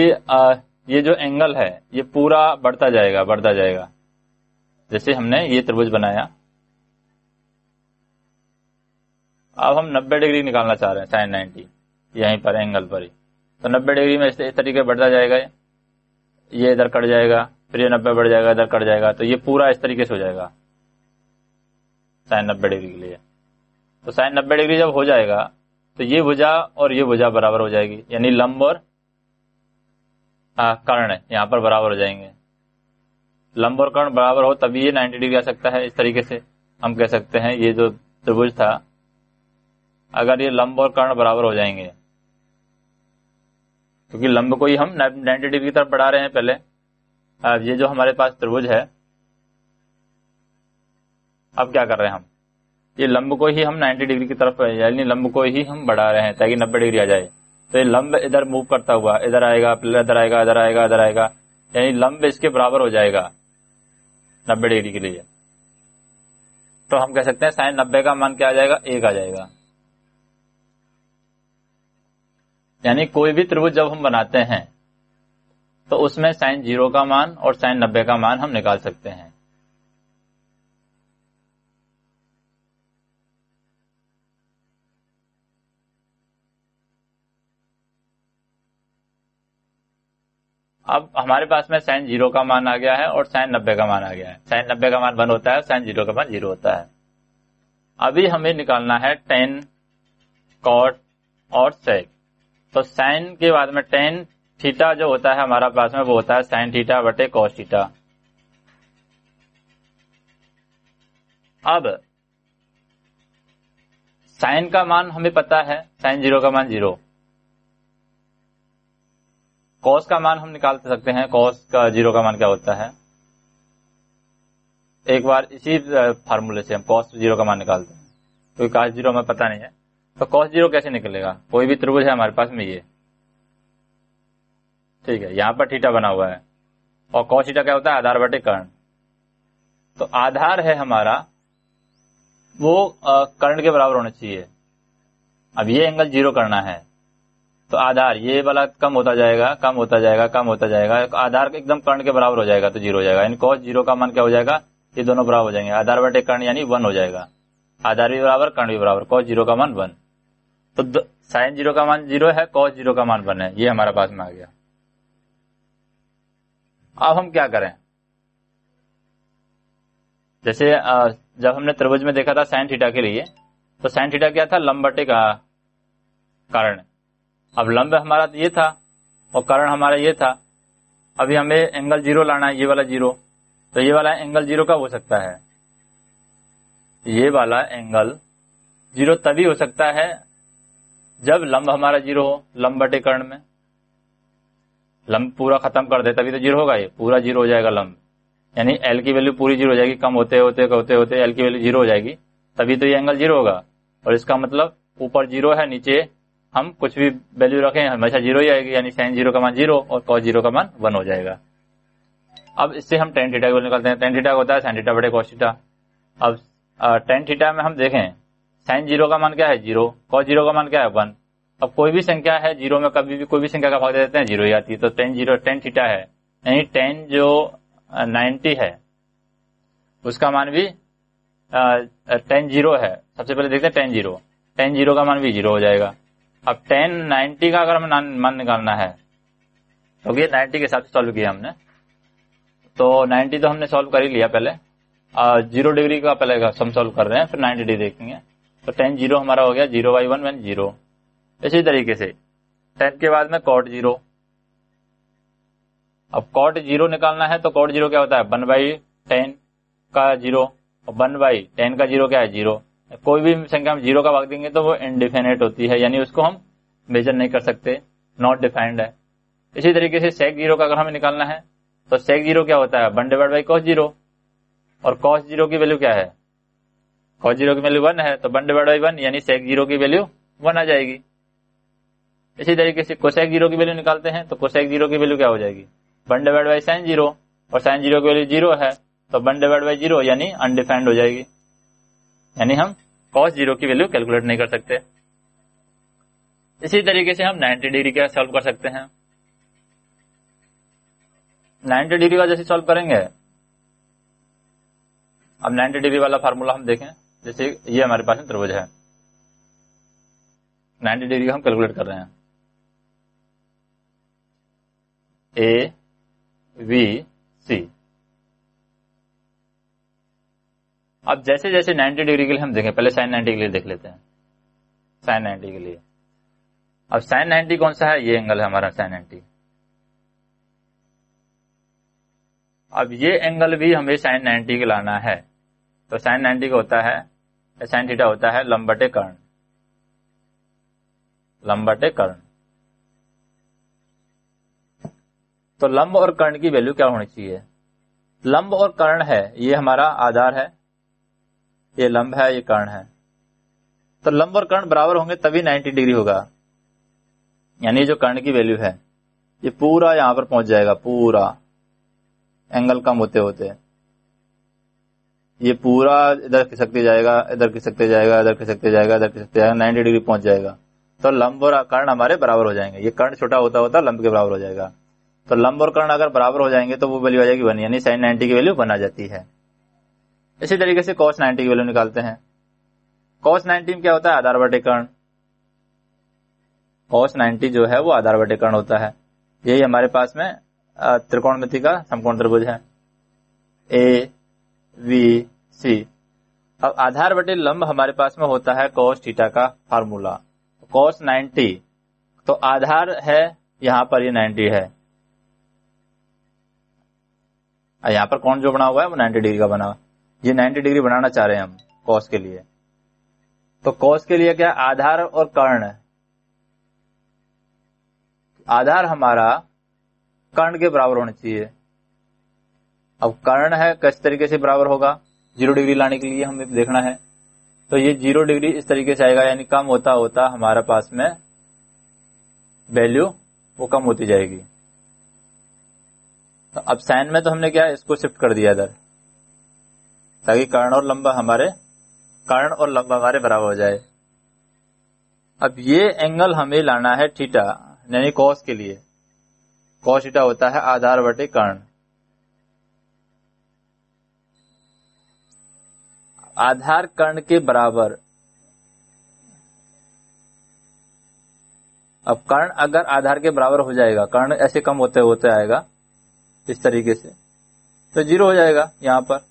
ये जो एंगल है, ये पूरा बढ़ता जाएगा बढ़ता जाएगा। जैसे हमने ये त्रिभुज बनाया। अब हम 90 डिग्री निकालना चाह रहे हैं, साइन 90 यहीं पर एंगल पर ही। तो 90 डिग्री में इस तरीके बढ़ता जाएगा ये। इधर कट जाएगा, फिर ये 90 बढ़ जाएगा, इधर कट जाएगा तो ये पूरा इस तरीके से हो जाएगा। साइन 90 डिग्री के लिए। तो साइन 90 डिग्री जब हो जाएगा तो ये भुजा और ये भुजा बराबर हो जाएगी, यानी लंब और कर्ण यहाँ पर बराबर हो जाएँगे। लंब और कर्ण बराबर हो तभी ये 90 डिग्री आ सकता है, इस तरीके से हम कह सकते हैं, ये जो त्रिभुज था, अगर ये लंब और कर्ण बराबर हो जाएँगे, क्योंकि लंब को ही हम 90 डिग्री की तरफ़ बढ़ा रहे हैं पहले, अब ये जो हमारे पास त्रिभुज है, अब क्या कर रहे हैं हम? ये लंब को ही हम 90 डिग्री की तरफ़, यानी लंब को ही हम बढ़ा रहे हैं, ताकि 90 डिग्री आ जाए। तो ये लंब इधर मूव करता हुआ, इधर आएगा फिर इधर आएगा इधर आएगा इधर आएगा, यानी लंब इसके बराबर हो जाएगा 90 डिग्री के लिए। तो हम कह सकते हैं साइन नब्बे का मान क्या आ जाएगा? एक आ जाएगा। यानी कोई भी त्रिभुज जब हम बनाते हैं तो उसमें साइन ज़ीरो का मान और साइन नब्बे का मान हम निकाल सकते हैं। अब हमारे पास में साइन ज़ीरो का मान आ गया है और साइन नब्बे का मान आ गया है। साइन नब्बे का मान वन होता है साइन ज़ीरो का मान ज़ीरो होता है। अभी हमें निकालना है टेन कॉट और सेक तो साइन के बाद में टेन थीटा जो होता है हमारा पास में वो होता है साइन थीटा बटे कॉस थीटा अब साइन का मान हमें पता है साइन ज़ीरो का मान ज़ीरो कॉस का मान हम निकाल सकते हैं। कॉस का ज़ीरो का मान क्या होता है? एक बार इसी फार्मूले से हम कॉस ज़ीरो का मान निकालते हैं। क्योंकि कॉस ज़ीरो हमें पता नहीं है। तो कॉस ज़ीरो कैसे निकलेगा? कोई भी त्रिभुज है हमारे पास में ये। ठीक है, यहाँ पर थीटा बना हुआ है। और कॉस थीटा क्या होता है? आधार बटे कर्ण। तो आधार है हमारा, वो कर्ण के बराबर होना चाहिए। अब ये एंगल ज़ीरो करना है। तो आधार, ये वाला कम होता जाएगा, कम होता जाएगा, कम होता जाएगा। आधार एकदम कर्ण के बराबर हो जाएगा तो ज़ीरो हो जाएगा। यानी कॉस ज़ीरो का मान क्या हो जाएगा? ये दोनों बराबर हो जाएँगे। आधार बटे कर्ण यानी वन हो जाएगा। आधार भी बराबर, कर्ण भी बराबर कॉस ज़ीरो का मान वन। तो साइन ज़ीरो का मान ज़ीरो है कॉस ज़ीरो का मान वन है। ये हमारे पास में आ गया। अब हम क्या करें? जैसे जब हमने त्रिभुज में देखा था साइन थीटा के लिए तो साइन थीटा क्या था? लंबटे का कारण। अब लंब हमारा ये था और कारण हमारा ये था। अभी हमें एंगल ज़ीरो लाना है, ये वाला ज़ीरो तो ये वाला एंगल ज़ीरो कब हो सकता है? ये वाला एंगल ज़ीरो तभी हो सकता है जब लंब हमारा ज़ीरो हो, लंब बटे कर्ण में। लंब पूरा खत्म कर दे, तभी तो ज़ीरो होगा ये। पूरा ज़ीरो हो जाएगा लंब। यानी एल की वैल्यू पूरी ज़ीरो हो जाएगी। कम होते होते होते होते एल की वैल्यू ज़ीरो हो जाएगी। तभी तो ये एंगल ज़ीरो होगा। और इसका मतलब ऊपर ज़ीरो है, नीचे हम कुछ भी वैल्यू रखें, हमेशा ज़ीरो ही आएगी, यानी साइन ज़ीरो का मान ज़ीरो और कॉस ज़ीरो का मान वन हो जाएगा। अब इससे हम टेन थीटा को निकालते हैं। टेन थीटा होता है साइन थीटा बटे कॉस थीटा अब टेन थीटा में हम देखें साइन ज़ीरो का मान क्या है? ज़ीरो कॉस ज़ीरो का मान क्या है? वन अब कोई भी संख्या है ज़ीरो में, कभी भी कोई भी संख्या का भाग दे देते हैं ज़ीरो ही आती है। तो टेन ज़ीरो टेन थीटा है। यानी टेन जो नाइन्टी है, उसका मान भी टेन ज़ीरो है। सबसे पहले देखते हैं टेन ज़ीरो टेन ज़ीरो का मान भी ज़ीरो हो जाएगा। अब टेन नाइन्टी का अगर हमें मान निकालना है तो ये नाइन्टी के हिसाब से सॉल्व किया हमने। तो नाइन्टी तो हमने सॉल्व कर ही लिया पहले। ज़ीरो डिग्री का पहले सम सॉल्व कर रहे हैं, फिर नाइन्टी डिग्री देखेंगे। तो टेन ज़ीरो हमारा हो गया zero by one one zero इसी तरीके से टेन के बाद में कॉट ज़ीरो अब कॉट ज़ीरो निकालना है तो कॉट ज़ीरो क्या होता है? वन बाई टेन का ज़ीरो और वन बाई टेन का ज़ीरो क्या है? ज़ीरो कोई भी संख्या हम ज़ीरो का भाग देंगे तो वो इनडिफिनेट होती है, यानी उसको हम मेजर नहीं कर सकते नॉट डिफाइंड है। इसी तरीके से सेक ज़ीरो का अगर हमें निकालना है तो सेक ज़ीरो क्या होता है? One divide by cos zero और कॉस ज़ीरो की वैल्यू क्या है? कॉस ज़ीरो की वैल्यू वन है तो वन डिवाइड बाई वन यानी सेक ज़ीरो की वैल्यू वन आ जाएगी। इसी तरीके से कोसेक ज़ीरो की वैल्यू निकालते हैं तो कोसेक ज़ीरो की वैल्यू क्या हो जाएगी? One divide by sine zero और साइन ज़ीरो की वैल्यू ज़ीरो है तो वन डिवाइड बाई ज़ीरो यानी अनडिफाइंड हो जाएगी। यानी हम कॉस ज़ीरो की वैल्यू कैलकुलेट नहीं कर सकते। इसी तरीके से हम 90 डिग्री का सॉल्व कर सकते हैं। 90 डिग्री का जैसे सॉल्व करेंगे, अब 90 डिग्री वाला फार्मूला हम देखें, जैसे ये हमारे पास में त्रिभुज है। 90 डिग्री हम कैलकुलेट कर रहे हैं। ए वी सी अब जैसे जैसे 90 डिग्री के लिए हम देखें, पहले साइन 90 के लिए देख लेते हैं। साइन 90 के लिए। अब साइन 90 कौन सा है? ये एंगल है हमारा साइन 90 अब ये एंगल भी हमें साइन 90 के लाना है। तो साइन 90 का होता है साइन थीटा होता है लंबटे कर्ण। लंबटे कर्ण। तो लंब और कर्ण की वैल्यू क्या होनी चाहिए? लंब और कर्ण है, ये हमारा आधार है। ये लंब है, ये कर्ण है। तो लंब और कर्ण बराबर होंगे तभी 90 डिग्री होगा। यानी जो कर्ण की वैल्यू है, ये पूरा यहाँ पर पहुँच जाएगा, पूरा। एंगल कम होते होते। ये पूरा इधर खिसकते जाएगा, इधर खिसकते जाएगा, इधर खिसकते जाएगा, इधर खिसकते जाएगा 90 डिग्री पहुँच जाएगा। तो लंब और कर्ण हमारे बराबर हो जाएँगे। ये कर्ण छोटा होता होता लंब के बराबर हो जाएगा। तो लंब और कर्ण अगर बराबर हो जाएँगे तो वो वैल्यू आ जाएगी वन, यानी साइन नाइन्टी की वैल्यू बना जाती है। इसी तरीके से कॉस नाइन्टी की वैल्यू निकालते हैं। कॉस नाइन्टी में क्या होता है? आधार बटे कर्ण कॉस नाइन्टी जो है, वो आधार बटे कर्ण होता है। यही हमारे पास में त्रिकोणमिति का समकोण त्रिभुज है। ए वी सी अब आधार बटे लंब हमारे पास में होता है कॉस थीटा का फार्मूला कॉस 90 तो आधार है, यहाँ पर ये 90 है। यहाँ पर कौन जो बना हुआ है? वो 90 डिग्री का बना ये 90 डिग्री बनाना चाह रहे हैं हम कॉस के लिए। तो कॉस के लिए क्या आधार और कर्ण? आधार हमारा कर्ण के बराबर होना चाहिए। अब कर्ण है, किस तरीके से बराबर होगा? ज़ीरो डिग्री लाने के लिए हमें देखना है। तो ये ज़ीरो डिग्री इस तरीके से आएगा, यानी कम होता होता हमारे पास में वैल्यू वो कम होती जाएगी। तो अब साइन में तो हमने क्या, इसको शिफ्ट कर दिया इधर। ताकि कर्ण और लंबा हमारे, कर्ण और लंबा हमारे बराबर हो जाए। अब ये एंगल हमें लाना है थीटा, यानी कॉस के लिए। कॉस थीटा होता है आधार बटे कर्ण। आधार कर्ण के बराबर। अब कर्ण अगर आधार के बराबर हो जाएगा, कर्ण ऐसे कम होते होते आएगा, इस तरीके से तो ज़ीरो हो जाएगा यहाँ पर।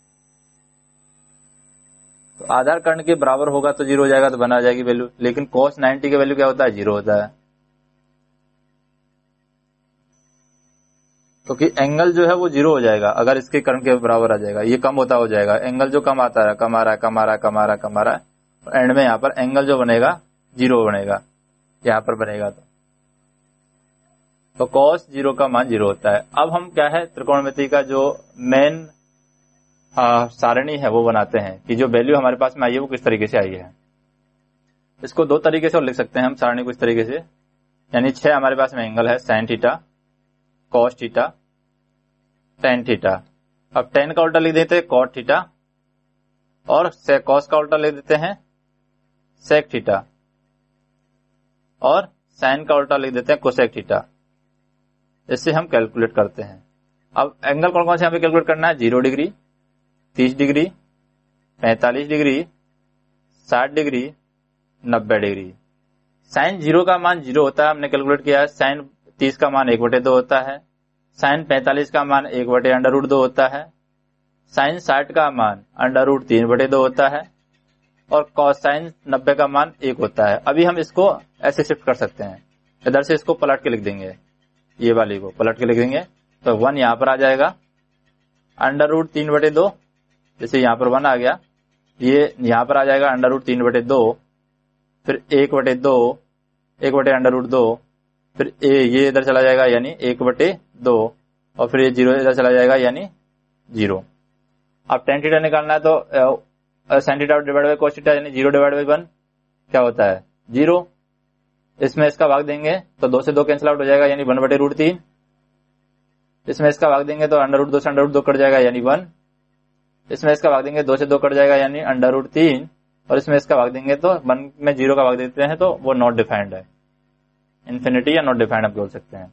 तो आधार कर्ण के बराबर होगा तो ज़ीरो हो जाएगा तो बना जाएगी वैल्यू लेकिन कॉस 90 का वैल्यू क्या होता है? ज़ीरो होता है। तो एंगल जो है वो ज़ीरो हो जाएगा, अगर इसके कर्ण के बराबर आ जाएगा, ये कम होता हो जाएगा। एंगल जो कम आता है कम आ रहा है, कम आ रहा है, कम आ रहा है, कम आ रहा है एंड में यहाँ पर एंगल जो बनेगा, ज़ीरो बनेगा। यहाँ पर बनेगा तो। तो कॉस ज़ीरो का मान ज़ीरो होता है। अब हम क्या है? त्रिकोणमिति का जो मेन सारणी है, वो बनाते हैं कि जो वैल्यू हमारे पास में आई है, वो किस तरीके से आई है। इसको दो तरीके से और लिख सकते हैं हम, सारणी को इस तरीके से। यानी छह हमारे पास में एंगल है sine theta cos theta tan theta अब टेन का उल्टा लिख देते हैं कॉट थीटा और कॉस का उल्टा लिख देते हैं सेक थीटा और साइन का उल्टा लिख देते हैं कोसेक थीटा इससे हम कैलकुलेट करते हैं। अब एंगल कौन कौन से हमें कैलकुलेट करना है? ज़ीरो डिग्री तीस डिग्री, पैंतालीस डिग्री, साठ डिग्री, नब्बे डिग्री। साइन ज़ीरो का मान ज़ीरो होता है, हमने कैलकुलेट किया है। साइन तीस का मान एक बटे दो होता है। साइन पैंतालीस का मान एक बटे अंडर रूट दो होता है। साइन साठ का मान अंडर रूट तीन बटे दो होता है। और कॉस साइन नब्बे का मान एक होता है। अभी हम इसको ऐसे शिफ्ट कर सकते हैं। इधर से इसको पलट के लिख देंगे। ये वाली को पलट के लिख देंगे। तो वन यहाँ पर आ जाएगा। अंडर रूट तीन बटे दो जैसे यहाँ पर वन आ गया, ये यहाँ पर आ जाएगा अंडर रूट तीन बटे दो, फिर एक बटे दो, एक बटे अंडर रूट दो, फिर ए, ये इधर चला जाएगा यानी एक बटे दो, और फिर ये ज़ीरो इधर चला जाएगा यानी ज़ीरो। अब टेन थीटा निकालना है तो sine theta divide by cos यानी ज़ीरो डिवाइड बाई वन, क्या होता है? ज़ीरो। इसमें इसका भाग देंगे तो दो से दो कैंसिल आउट हो जाएगा यानी वन बटे रूट तीन। इसमें इसका भाग देंगे तो अंडर रूट दो से अंडर रूट दो कट जाएगा यानी वन। इसमें इसका भाग देंगे दो से दो कट जाएगा, यानी अंडर रूट तीन, और इसमें इसका भाग देंगे तो वन में ज़ीरो का भाग देते हैं तो वो नॉट डिफाइंड है। इन्फिनिटी या नॉट डिफाइंड आप बोल सकते हैं।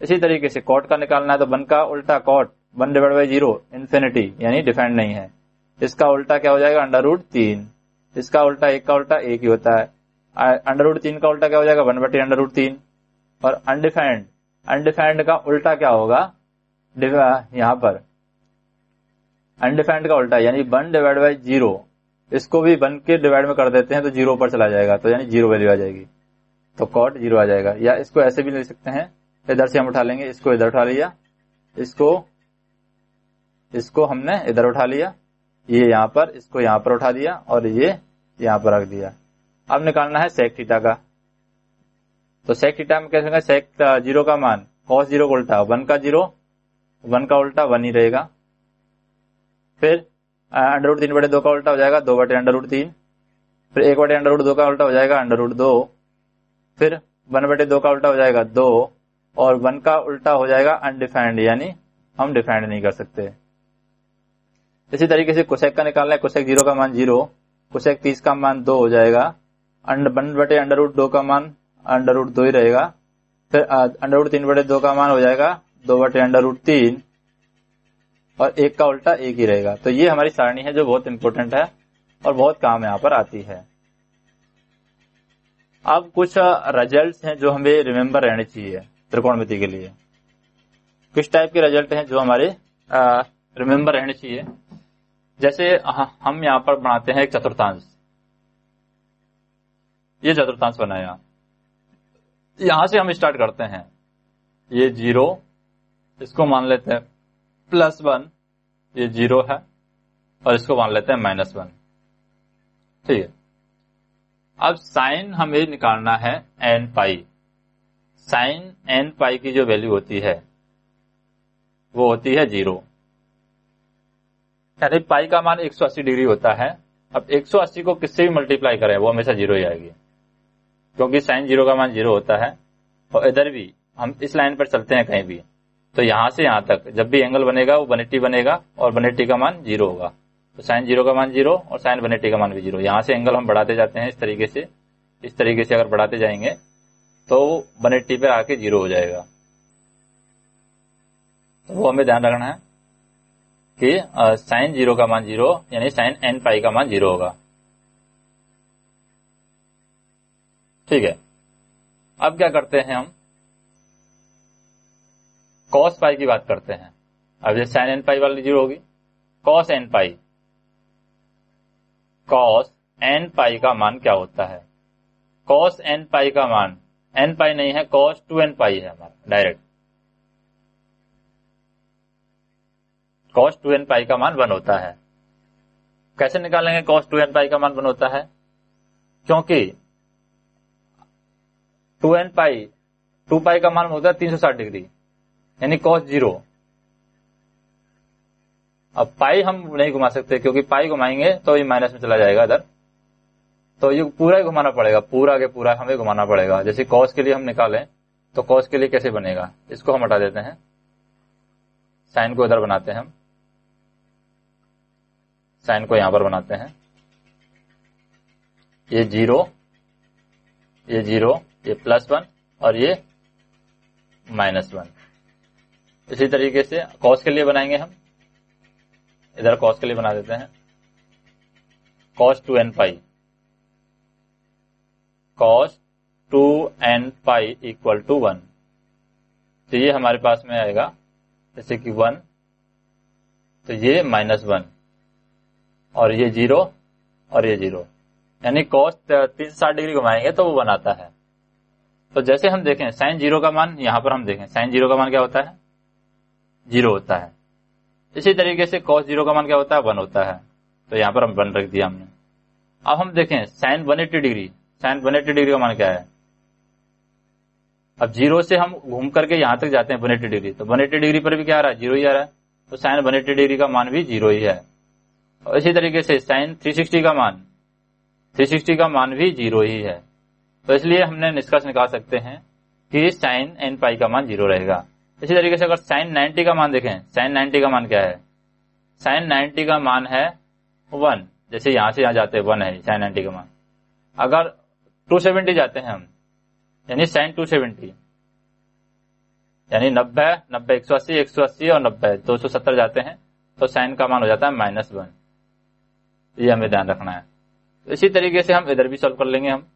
इसी तरीके से कॉट का निकालना है तो वन का उल्टा cot one divide by zero infinity यानी डिफाइंड नहीं है। इसका उल्टा क्या हो जाएगा? अंडर रूट तीन। इसका उल्टा एक का उल्टा एक ही होता है। अंडर रूट तीन का उल्टा क्या हो जाएगा? वन बटे अंडर रूट तीन। और अनडिफाइंड अनडिफाइंड का उल्टा क्या होगा? यहाँ पर। अनडिफाइंड का उल्टा, यानी वन डिवाइड बाई ज़ीरो इसको भी वन के डिवाइड में कर देते हैं तो ज़ीरो पर चला जाएगा तो यानी ज़ीरो वैल्यू आ जाएगी। तो कॉट ज़ीरो आ जाएगा। या इसको ऐसे भी ले सकते हैं, इधर से हम उठा लेंगे, इसको इधर उठा लिया, इसको इसको हमने इधर उठा लिया, ये यहाँ पर, इसको यहाँ पर उठा दिया, और ये यहाँ पर रख दिया। अब निकालना है सेक थीटा का। तो सेक थीटा में कैसे सेक ज़ीरो का मान कॉस ज़ीरो का उल्टा वन का ज़ीरो वन का उल्टा वन ही रहेगा। फिर अंडर रूट तीन बटे दो का उल्टा हो जाएगा, दो बटे अंडर रूट तीन। फिर एक बटे अंडर रूट दो का उल्टा हो जाएगा अंडर रूट दो। फिर वन बटे दो का उल्टा हो जाएगा, दो। और वन का उल्टा हो जाएगा अनडिफाइंड यानी हम डिफाइंड नहीं कर सकते। इसी तरीके से कुशेक का निकालना है कुशेक ज़ीरो का मान ज़ीरो कुशेक तीस का मान दो हो जाएगा वन बटे अंडर रूट दो का मान अंडर रूट दो ही रहेगा। फिर अंडर रूट तीन बटे दो का मान हो जाएगा, दो बटे अंडर रूट तीन। और एक का उल्टा एक ही रहेगा। तो ये हमारी सारणी है जो बहुत इंपॉर्टेंट है और बहुत काम यहाँ पर आती है। अब कुछ रिजल्ट्स हैं जो हमें रिमेम्बर रहने चाहिए त्रिकोणमिति के लिए। किस टाइप के रिज़ल्ट हैं जो हमारे रिमेम्बर रहने चाहिए? जैसे हम यहाँ पर बनाते हैं एक चतुर्थांश। ये चतुर्थांश बनाया यहाँ। से हम स्टार्ट करते हैं। ये ज़ीरो इसको मान लेते हैं। प्लस वन, ये ज़ीरो है, और इसको मान लेते हैं माइनस वन। ठीक है। अब साइन हमें निकालना है n pi. Sine n pi की जो वैल्यू होती है, वो होती है ज़ीरो। यानी पाई का मान 180 डिग्री होता है। अब 180 को किससे भी मल्टीप्लाई करें, वो हमेशा ज़ीरो ही आएगी। क्योंकि साइन ज़ीरो का मान ज़ीरो होता है, और इधर भी हम इस लाइन पर चलते हैं कहीं भी। तो यहाँ से यहाँ तक, जब भी एंगल बनेगा, वो वन बनेगा और वन का मान ज़ीरो होगा। तो साइन ज़ीरो का मान ज़ीरो और साइन वन का मान भी ज़ीरो यहाँ से एंगल हम बढ़ाते जाते हैं इस तरीके से। इस तरीके से अगर बढ़ाते जाएँगे तो वन पे आके ज़ीरो हो जाएगा। तो वो हमें ध्यान रखना है कि साइन ज़ीरो का मान ज़ीरो यानी साइन एन पाई का मान ज़ीरो होगा। ठीक है? अब क्या करते हैं हम? कॉस पाई की बात करते हैं। अब जैसे साइन एन पाई वाली ज़ीरो होगी। Cos n pi cos n pi का मान क्या होता है? कॉस एन पाई का मान। एन पाई नहीं है कॉस टू एन पाई है हमारा direct cos two n pi का मान वन होता है। कैसे निकालेंगे कॉस टू एन पाई का मान वन होता है? क्योंकि two n pi two pi का मान होता है तीन सौ साठ डिग्री। यानी कॉस ज़ीरो अब पाई हम नहीं घुमा सकते, क्योंकि पाई घुमाएँगे तो ये माइनस में चला जाएगा इधर। तो ये पूरा ही घुमाना पड़ेगा, पूरा के पूरा हमें घुमाना पड़ेगा। जैसे कॉस के लिए हम निकालें तो कॉस के लिए कैसे बनेगा? इसको हम हटा देते हैं। साइन को इधर बनाते हैं हम। साइन को यहाँ पर बनाते हैं। ये ज़ीरो ये ज़ीरो ये प्लस वन और ये माइनस वन इसी तरीके से कॉस के लिए बनाएँगे हम। इधर कॉस के लिए बना देते हैं। Cos two n pi cos two n pi equal to one तो ये हमारे पास में आएगा। जैसे कि वन तो ये माइनस वन और ये ज़ीरो और ये ज़ीरो यानी कॉस तीन साठ डिग्री घुमाएँगे तो वो बनाता है। तो जैसे हम देखें साइन ज़ीरो का मान, यहाँ पर हम देखें साइन ज़ीरो का मान क्या होता है? ज़ीरो होता है। इसी तरीके से कॉस ज़ीरो का मान क्या होता है? वन होता है। तो यहाँ पर हम वन रख दिया हमने। अब हम देखें sine one eighty degree. Sine one eighty degree का मान क्या है? अब ज़ीरो से हम घूम करके यहाँ तक जाते हैं वन एट्टी डिग्री। तो वन एट्टी डिग्री पर भी क्या आ रहा है? ज़ीरो ही आ रहा है। तो साइन वन एट्टी डिग्री का मान भी ज़ीरो ही है। और इसी तरीके से साइन थ्री सिक्सटी का मान थ्री सिक्सटी का मान भी ज़ीरो ही है। तो इसलिए हमने निष्कर्ष निकाल सकते हैं कि साइन एन पाई का मान ज़ीरो रहेगा। इसी तरीके से अगर साइन नाइन्टी का मान देखें साइन नाइन्टी का मान क्या है? साइन नाइन्टी का मान है वन जैसे यहाँ से यहाँ जाते हैं वन है साइन नाइन्टी का मान। अगर टू सेवेंटी जाते हैं हम, यानी साइन टू सेवेंटी यानी नब्बे नब्बे एक सौ अस्सी, एक सौ अस्सी और नब्बे, दो सौ सत्तर जाते हैं तो साइन का मान हो जाता है माइनस वन ये हमें ध्यान रखना है। तो इसी तरीके से हम इधर भी सॉल्व कर लेंगे हम।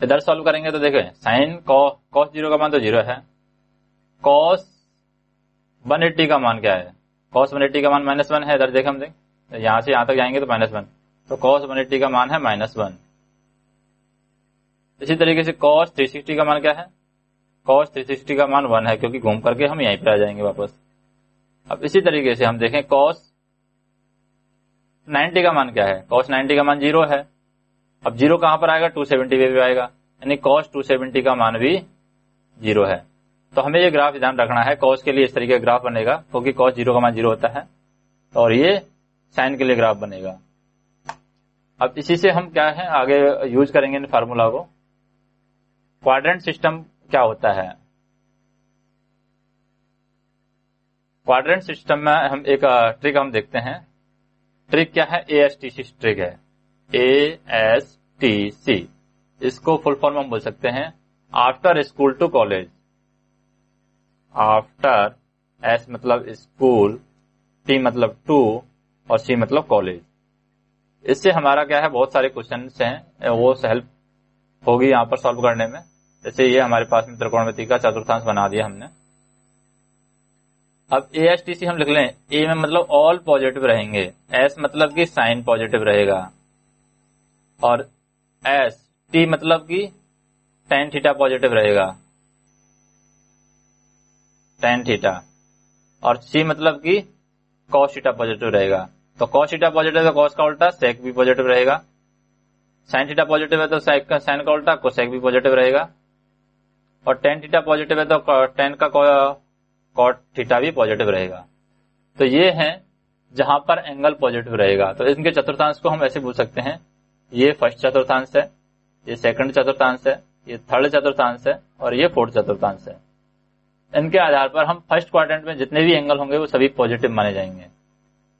इधर सॉल्व करेंगे तो देखें साइन कॉस ज़ीरो का मान तो ज़ीरो है। कॉस वन एट्टी का मान क्या है? कॉस वन एट्टी का मान माइनस वन है, इधर देखें हम देख। यहाँ से यहाँ तक जाएँगे तो माइनस वन तो कॉस वन एट्टी का मान है माइनस वन इसी तरीके से कॉस थ्री सिक्सटी का मान क्या है? कॉस थ्री सिक्सटी का मान वन है, क्योंकि घूम करके हम यहीं पर आ जाएँगे वापस। अब इसी तरीके से हम देखें कॉस नाइन्टी का मान क्या है? कॉस नाइन्टी का मान ज़ीरो है। अब ज़ीरो कहाँ पर आएगा? टू सेवेंटी पे भी आएगा। यानी कॉस टू सेवेंटी का मान भी ज़ीरो है। तो हमें ये ग्राफ ध्यान रखना है कॉस के लिए इस तरीके का ग्राफ बनेगा, क्योंकि कॉस ज़ीरो का मान ज़ीरो होता है, और ये साइन के लिए ग्राफ बनेगा। अब इसी से हम क्या है, आगे यूज़ करेंगे इन फार्मूला को। क्वाड्रेंट सिस्टम क्या होता है? क्वाड्रेंट सिस्टम में हम एक ट्रिक हम देखते हैं। ट्रिक क्या है? A S T C trick है। ए एस टी सी इसको फुल फॉर्म हम बोल सकते हैं। After school to college after S मतलब स्कूल टी मतलब टू और सी मतलब कॉलेज इससे हमारा क्या है, बहुत सारे क्वेश्चन हैं, वो हेल्प होगी यहाँ पर सॉल्व करने में. जैसे ये हमारे पास में त्रिकोणमिति का चतुर्थांश बना दिया हमने. अब ए एस टी सी हम लिख लें ए में मतलब ऑल पॉजिटिव रहेंगे. एस मतलब कि साइन पॉजिटिव रहेगा. और एस टी मतलब कि टेन थीटा पॉजिटिव रहेगा. टेन थीटा और सी मतलब कि कॉस थीटा पॉजिटिव रहेगा। तो कॉस थीटा पॉजिटिव है कॉस का उल्टा सेक भी पॉजिटिव रहेगा। साइन थीटा पॉजिटिव है तो का साइन का उल्टा कोसेक भी पॉजिटिव रहेगा। और टेन थीटा पॉजिटिव है तो टेन का कॉट थीटा भी पॉजिटिव रहेगा। तो ये है जहाँ पर एंगल पॉजिटिव रहेगा। तो इनके चतुर्थांश को हम ऐसे बोल सकते हैं। ये फ़र्स्ट चतुर्थांश है, ये सेकंड चतुर्थांश है, ये थर्ड चतुर्थांश है, और ये फोर्थ चतुर्थांश है। इनके आधार पर हम फ़र्स्ट क्वाड्रेंट में जितने भी एंगल होंगे वो सभी पॉजिटिव माने जाएँगे।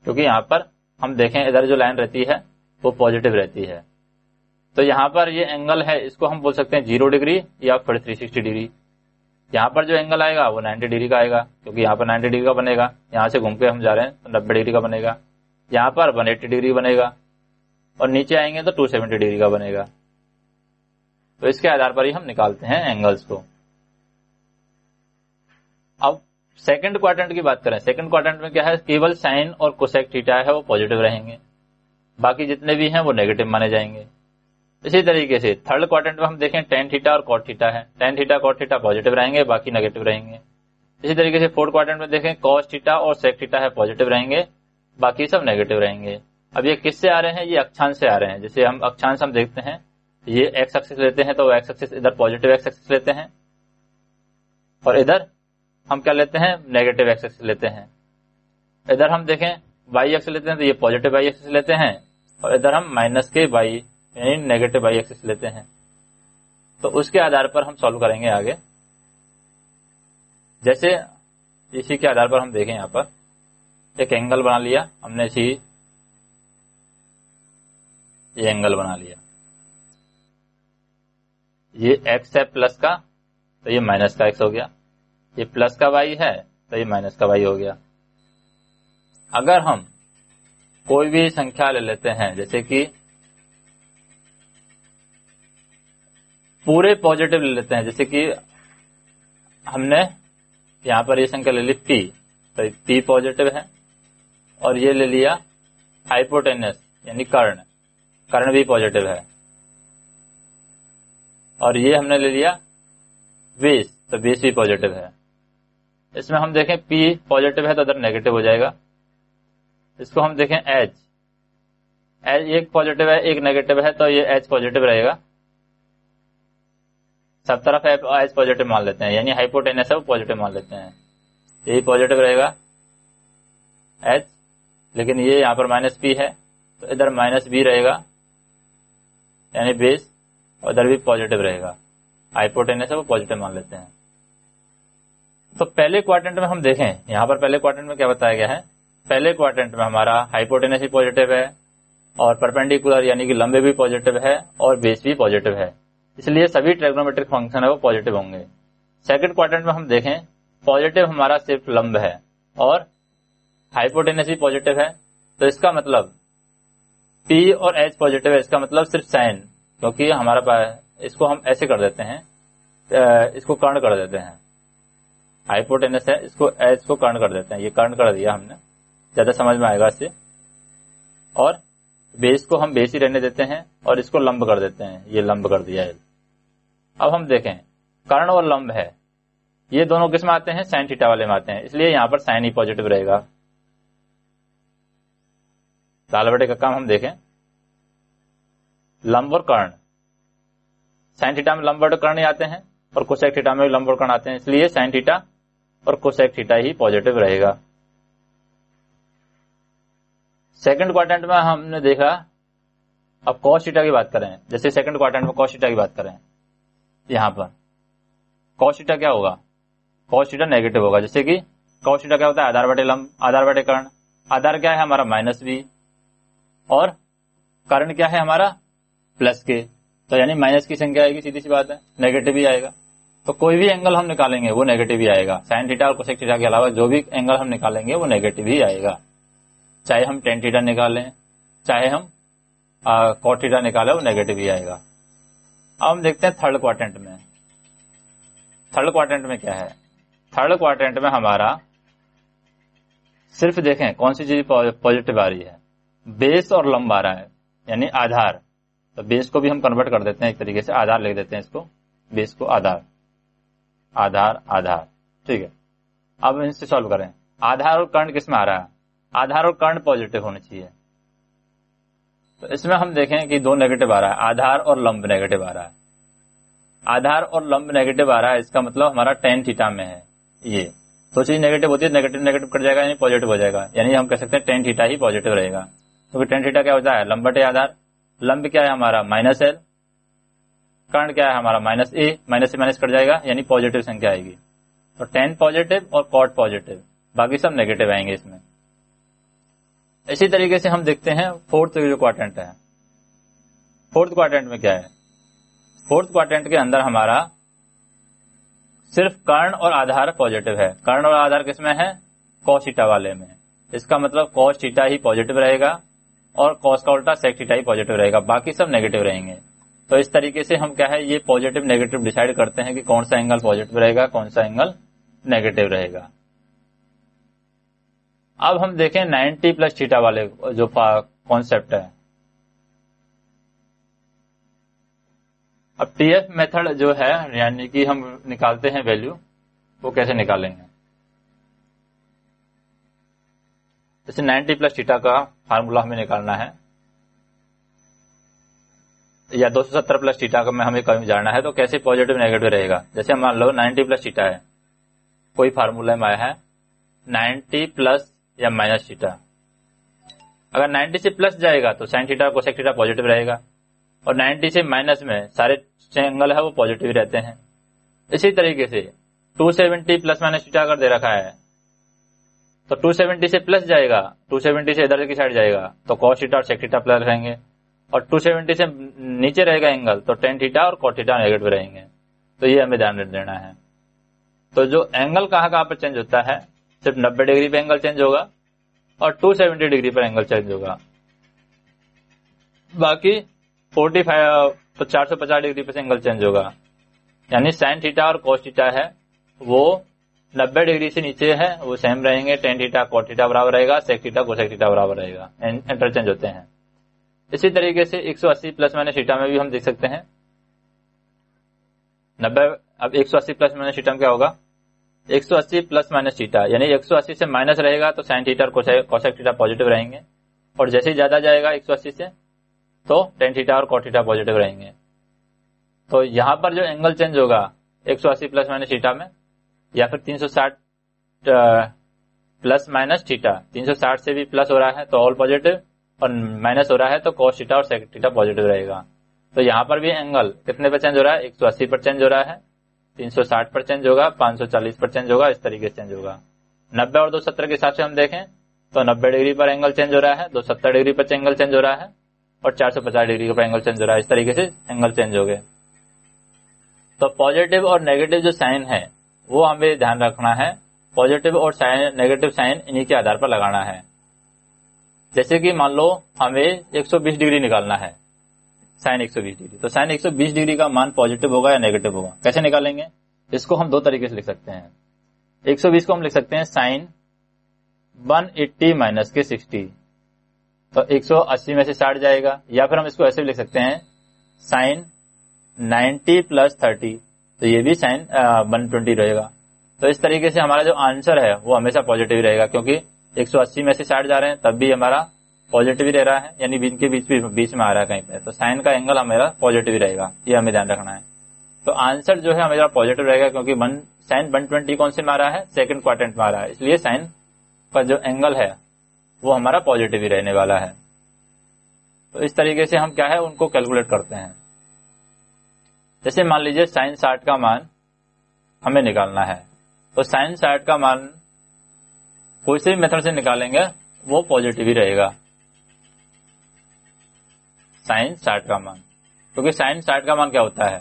क्योंकि यहाँ पर हम देखें इधर जो लाइन रहती है, वो पॉजिटिव रहती है। तो यहाँ पर ये एंगल है, इसको हम बोल सकते हैं ज़ीरो डिग्री या फिर थ्री सिक्सटी डिग्री। यहाँ पर जो एंगल आएगा, वो 90 डिग्री का आएगा, क्योंकि यहाँ पर 90 डिग्री का बनेगा। यहाँ से घूम के हम जा रहे हैं तो नब्बे डिग्री का बनेगा। यहाँ पर 180 डिग्री बनेगा, और नीचे आएँगे तो 270 डिग्री का बनेगा। तो इसके आधार पर ही हम निकालते हैं एंगल्स को अब सेकंड क्वाड्रेंट की बात करें, सेकंड क्वाड्रेंट में क्या है, केवल साइन और कोसेक थीटा है, वो पॉजिटिव रहेंगे। बाकी जितने भी हैं, वो नेगेटिव माने जाएँगे। इसी तरीके से थर्ड क्वाड्रेंट में हम देखें टेन थीटा और कॉट थीटा है। Tan theta cot theta positive रहेंगे, बाकी नेगेटिव रहेंगे। इसी तरीके से फोर्थ क्वाड्रेंट में देखें कॉस थीटा और सेक थीटा है, पॉजिटिव रहेंगे, बाकी सब नेगेटिव रहेंगे। अब ये किससे आ रहे हैं? ये अक्षांश से आ रहे हैं। जैसे हम अक्षांश हम देखते हैं, ये एक्स एक्सिस लेते हैं तो एक्स एक्सिस इधर पॉजिटिव एक्स एक्सिस लेते हैं, और इधर हम क्या लेते हैं? नेगेटिव एक्स लेते हैं। इधर हम देखें वाई एक्स लेते हैं तो ये पॉजिटिव वाई एक्सिस लेते हैं। और इधर हम माइनस के वाई यानी नेगेटिव वाई एक्सिस लेते हैं। तो उसके आधार पर हम सॉल्व करेंगे आगे। जैसे इसी के आधार पर हम देखें यहाँ पर। एक एंगल बना लिया, हमने इसी, ये एंगल बना लिया। ये एक्स है प्लस का तो ये माइनस का एक्स हो गया। ये प्लस का वाई है तो ये माइनस का वाई हो गया। अगर हम कोई भी संख्या ले लेते हैं, जैसे कि पूरे पॉजिटिव ले लेते हैं, जैसे कि हमने यहाँ पर ये संख्या ले ली पी तो पी पॉजिटिव है, और ये ले लिया हाइपोटेनस यानी कर्ण। कर्ण भी पॉजिटिव है। और ये हमने ले लिया बीस तो बीस भी पॉजिटिव है। इसमें हम देखें पी पॉजिटिव है तो अदर नेगेटिव हो जाएगा। इसको हम देखें एच एच एक पॉजिटिव है, एक नेगेटिव है तो ये एच पॉजिटिव रहेगा। सब तरफ़ एच पॉजिटिव मान लेते हैं, यानी हाइपोटेनस है वो पॉजिटिव मान लेते हैं। यही पॉजिटिव रहेगा एच लेकिन ये यहाँ पर माइनस पी है तो इधर माइनस बी रहेगा, यानी बेस और इधर भी पॉजिटिव रहेगा। हाइपोटेनस है वो पॉजिटिव मान लेते हैं। तो पहले क्वार्टेंट में हम देखें, यहाँ पर पहले क्वार्टेंट में क्या बताया गया है? पहले क्वार्टेंट में हमारा हाइपोटेनस भी पॉजिटिव है, और परपेंडिकुलर यानी कि लंबे भी पॉजिटिव है, और बेस भी पॉजिटिव है। इसलिए सभी ट्रेग्नोमेट्रिक फ़ंक्शन है वो पॉजिटिव होंगे। सेकंड क्वार्टेंट में हम देखें पॉजिटिव हमारा सिर्फ़ लंब है, और हाइपोटेनस भी पॉजिटिव है। तो इसका मतलब पी और एच पॉजिटिव है, इसका मतलब सिर्फ़ साइन क्योंकि हमारा इसको हम ऐसे कर देते हैं इसको कर्ण कर देते हैं। हाइपोटेनस है, इसको एच को कर्ण कर देते हैं। ये कर्ण कर दिया हमने। ज़्यादा समझ में आएगा इससे। और बेस को हम बेस ही रहने देते हैं और इसको लंब कर देते हैं। ये लंब कर दिया है। अब हम देखें, कर्ण और लंब है। ये दोनों किसमें आते हैं? साइन थीटा वाले में आते हैं। इसलिए यहाँ पर साइन ही पॉजिटिव रहेगा। लाल बटे का काम हम देखें। लंब और कर्ण। साइन थीटा में लंब और कर्ण ही आते हैं और कोसेक थीटा में लंब और कर्ण आते हैं। इसलिए साइन थीटा और कोसेक थीटा ही पॉजिटिव रहेगा। सेकंड क्वार्टेंट में हमने देखा, अब कॉस्टा की बात करें। जैसे सेकंड क्वार्टेंट में कॉस्टा की बात करें, यहाँ पर। कॉस्टा क्या होगा? कॉस्टा नेगेटिव होगा। जैसे कि कॉस्टा क्या होता है? आधार बटे लंब, आधार बटे कर्ण। आधार क्या है हमारा? माइनस बी और कर्ण क्या है हमारा? प्लस के तो यानी माइनस की संख्या आएगी, सीधी सी बात है। नेगेटिव ही आएगा। तो कोई भी एंगल हम निकालेंगे, वो नेगेटिव ही आएगा। साइन थीटा और कोसेक थीटा के अलावा जो भी एंगल हम निकालेंगे, वो नेगेटिव ही आएगा। चाहे हम टेन थीटा निकालें, चाहे हम कॉट थीटा निकालें, वो नेगेटिव ही आएगा। अब हम देखते हैं थर्ड क्वार्टेंट में। थर्ड क्वार्टेंट में क्या है? थर्ड क्वार्टेंट में हमारा, सिर्फ़ देखें, कौन सी चीज़ पॉजिटिव आ रही है? बेस और लंब आ रहा है, यानी आधार। तो बेस को भी हम कन्वर्ट कर देते हैं, एक तरीके से आधार लिख देते हैं इसको। बेस को आधार। आधार आधार। ठीक है? अब इनसे सॉल्व करें। आधार और कर्ण किसमें आ रहा है? आधार और कर्ण पॉजिटिव होने चाहिए। तो इसमें हम देखें कि दो नेगेटिव आ रहा है। आधार और लंब नेगेटिव आ रहा है। आधार और लंब नेगेटिव आ रहा है, इसका मतलब हमारा टेन थीटा में है। ये। तो चीज़ नेगेटिव होती है नेगेटिव नेगेटिव कट जाएगा, यानी पॉजिटिव हो जाएगा। यानी हम कह सकते हैं टेन थीटा ही पॉजिटिव रहेगा। क्योंकि टेन थीटा क्या होता है? लंब बटे आधार। लंब क्या है हमारा? माइनस एल कर्ण क्या है? हमारा माइनस ए माइनस से माइनस कट जाएगा, यानी पॉजिटिव संख्या आएगी। तो टेन पॉजिटिव और कॉट पॉजिटिव बाकी सब नेगेटिव आएँगे इसमें। इसी तरीके से हम देखते हैं फोर्थ जो क्वार्टेंट है। फोर्थ क्वार्टेंट में क्या है? फोर्थ क्वार्टेंट के अंदर हमारा सिर्फ़ कर्ण और आधार पॉजिटिव है। कर्ण और आधार किसमें है? कॉसिटा वाले में। इसका मतलब कॉस थीटा ही पॉजिटिव रहेगा और कॉस का उल्टा सेक ही पॉजिटिव रहेगा। बाकी सब नेगेटिव रहेंगे। तो इस तरीके से हम क्या है, ये पॉजिटिव नेगेटिव डिसाइड करते हैं कि कौन सा एंगल पॉजिटिव रहेगा, कौन सा एंगल नेगेटिव रहेगा। अब हम देखें 90 प्लस थीटा वाले जो कॉन्सेप्ट है। अब टीएफ मेथड जो है, यानी कि हम निकालते हैं वैल्यू वो कैसे निकालेंगे? जैसे 90 प्लस थीटा का फार्मूला हमें निकालना है। या 270 प्लस थीटा का हमें कहीं जाना है तो कैसे पॉजिटिव नेगेटिव रहेगा? जैसे मान लो 90 प्लस थीटा है, कोई फार्मूला में आया है 90 प्लस या माइनस थीटा। अगर 90 से प्लस जाएगा तो sine theta, cosec theta positive रहेगा, और 90 से माइनस में सारे एंगल है वो पॉजिटिव रहते हैं। इसी तरीके से 270 प्लस माइनस थीटा अगर दे रखा है तो 270 से प्लस जाएगा 270 से इधर की साइड जाएगा तो कॉस थीटा और सेक प्लस रहेंगे। और 270 से नीचे रहेगा एंगल तो टेन थीटा और कॉट थीटा नेगेटिव रहेंगे। तो ये हमें ध्यान देना है। तो जो एंगल कहाँ कहाँ पर चेंज होता है, सिर्फ़ 90 डिग्री पे एंगल चेंज होगा और 270 डिग्री पर एंगल चेंज होगा। बाकी 45 तो 450 डिग्री पर एंगल चेंज होगा। यानी साइन थीटा और कोस थीटा है, वो 90 डिग्री से नीचे है, वो सेम रहेंगे। टेन थीटा कोट थीटा बराबर रहेगा सेक थीटा कोसेक थीटा बराबर रहेगा। इंटरचेंज होते हैं। इसी तरीके से 180 प्लस माइनस थीटा में भी हम देख सकते हैं। 90 अब 180 प्लस माइनस थीटा में क्या होगा? 180 प्लस माइनस थीटा यानी 180 से माइनस रहेगा तो साइन थीटा और कोसेक थीटा पॉजिटिव रहेंगे। और जैसे ही ज़्यादा जाएगा 180 से तो टेन थीटा और कॉट थीटा पॉजिटिव रहेंगे। तो यहाँ पर जो एंगल चेंज होगा 180 प्लस माइनस थीटा में, या फिर 360 प्लस माइनस थीटा 360 से भी प्लस हो रहा है तो ऑल पॉजिटिव और माइनस हो रहा है तो कॉस थीटा और सेक थीटा पॉजिटिव रहेगा। तो यहाँ पर भी एंगल कितने पर चेंज हो रहा है? 180 पर चेंज हो रहा है 360 पर चेंज होगा 540 पर चेंज होगा, इस तरीके से चेंज होगा। 90 और 270 के हिसाब से हम देखें तो 90 डिग्री पर एंगल चेंज हो रहा है 270 डिग्री पर एंगल चेंज हो रहा है, और 450 डिग्री पर एंगल चेंज हो रहा है, इस तरीके से एंगल चेंज हो गए। तो पॉजिटिव और नेगेटिव जो साइन है, वो हमें ध्यान रखना है। पॉजिटिव और साइन नेगेटिव साइन इन्हीं के आधार पर लगाना है। जैसे कि मान लो हमें 120 डिग्री निकालना है साइन 120 डिग्री। तो साइन 120 डिग्री का मान पॉजिटिव होगा या नेगेटिव होगा? कैसे निकालेंगे? इसको हम दो तरीके से लिख सकते हैं। 120 को हम लिख सकते हैं साइन 180 एट्टी माइनस के 60 तो 180 में से 60 जाएगा, या फिर हम इसको ऐसे भी लिख सकते हैं साइन 90 प्लस थर्टी। तो ये भी साइन वन ट्वेंटी रहेगा। तो इस तरीके से हमारा जो आंसर है, वो हमेशा पॉजिटिव रहेगा, क्योंकि 180 में से 60 जा रहे हैं, तब भी हमारा पॉजिटिव ही रह रहा है। यानी बीच के बीच बीच में आ रहा है कहीं पे। तो साइन का एंगल हमारा पॉजिटिव ही रहेगा। ये हमें ध्यान रखना है। तो आंसर जो है हमेरा पॉजिटिव रहेगा क्योंकि वन साइन वन ट्वेंटी कौन से मारा है? सेकंड क्वार्टेंट में आ रहा है। इसलिए साइन का जो एंगल है, वो हमारा पॉजिटिव ही रहने वाला है। तो इस तरीके से हम क्या है, उनको कैलकुलेट करते हैं। जैसे मान लीजिए साइन साठ का मान हमें निकालना है। तो साइन साठ का मान कोई से भी मेथड से निकालेंगे, वो पॉजिटिव ही रहेगा। साइन साठ का मान। क्योंकि साइन साठ का मान क्या होता है?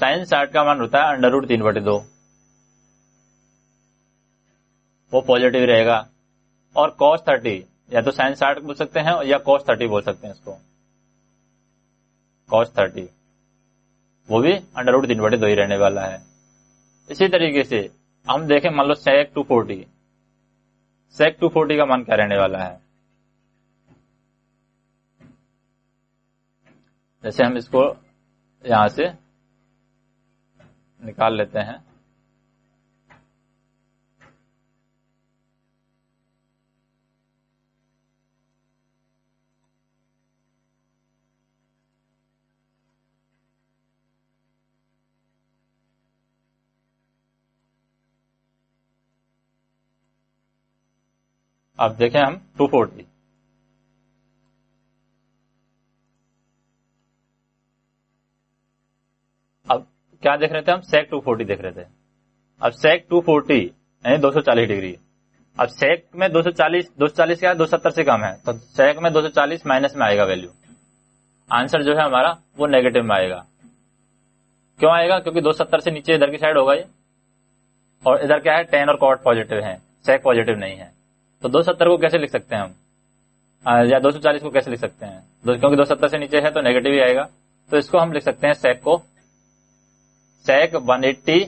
साइन साठ का मान होता है अंडर रूट तीन बटे दो। वो पॉजिटिव रहेगा। और कॉस थर्टी या तो साइन साठ बोल सकते हैं, या कॉस थर्टी बोल सकते हैं इसको। कॉस थर्टी वो भी अंडर रूट तीन बटे दो ही रहने वाला है। इसी तरीके से हम देखें, मान लो sec two forty sec two forty का मान क्या रहने वाला है? जैसे हम इसको यहाँ से निकाल लेते हैं। अब देखें हम 240 अब क्या देख रहे थे हम? सेक 240 देख रहे थे। अब सेक 240 यानी 240 डिग्री। अब सेक में 240 240 क्या है? 270 से कम है। तो सेक में 240 माइनस में आएगा वैल्यू आंसर जो है हमारा, वो नेगेटिव में आएगा। क्यों आएगा? क्योंकि 270 से नीचे इधर की साइड होगा ये। और इधर क्या है? टेन और कॉट पॉजिटिव है। सेक पॉजिटिव नहीं है। तो दो सत्तर को कैसे लिख सकते हैं हम? या दो सौ चालीस को कैसे लिख सकते हैं? क्योंकि दो सत्तर से नीचे है तो नेगेटिव ही आएगा। तो इसको हम लिख सकते हैं सेक को। सेक वन एट्टी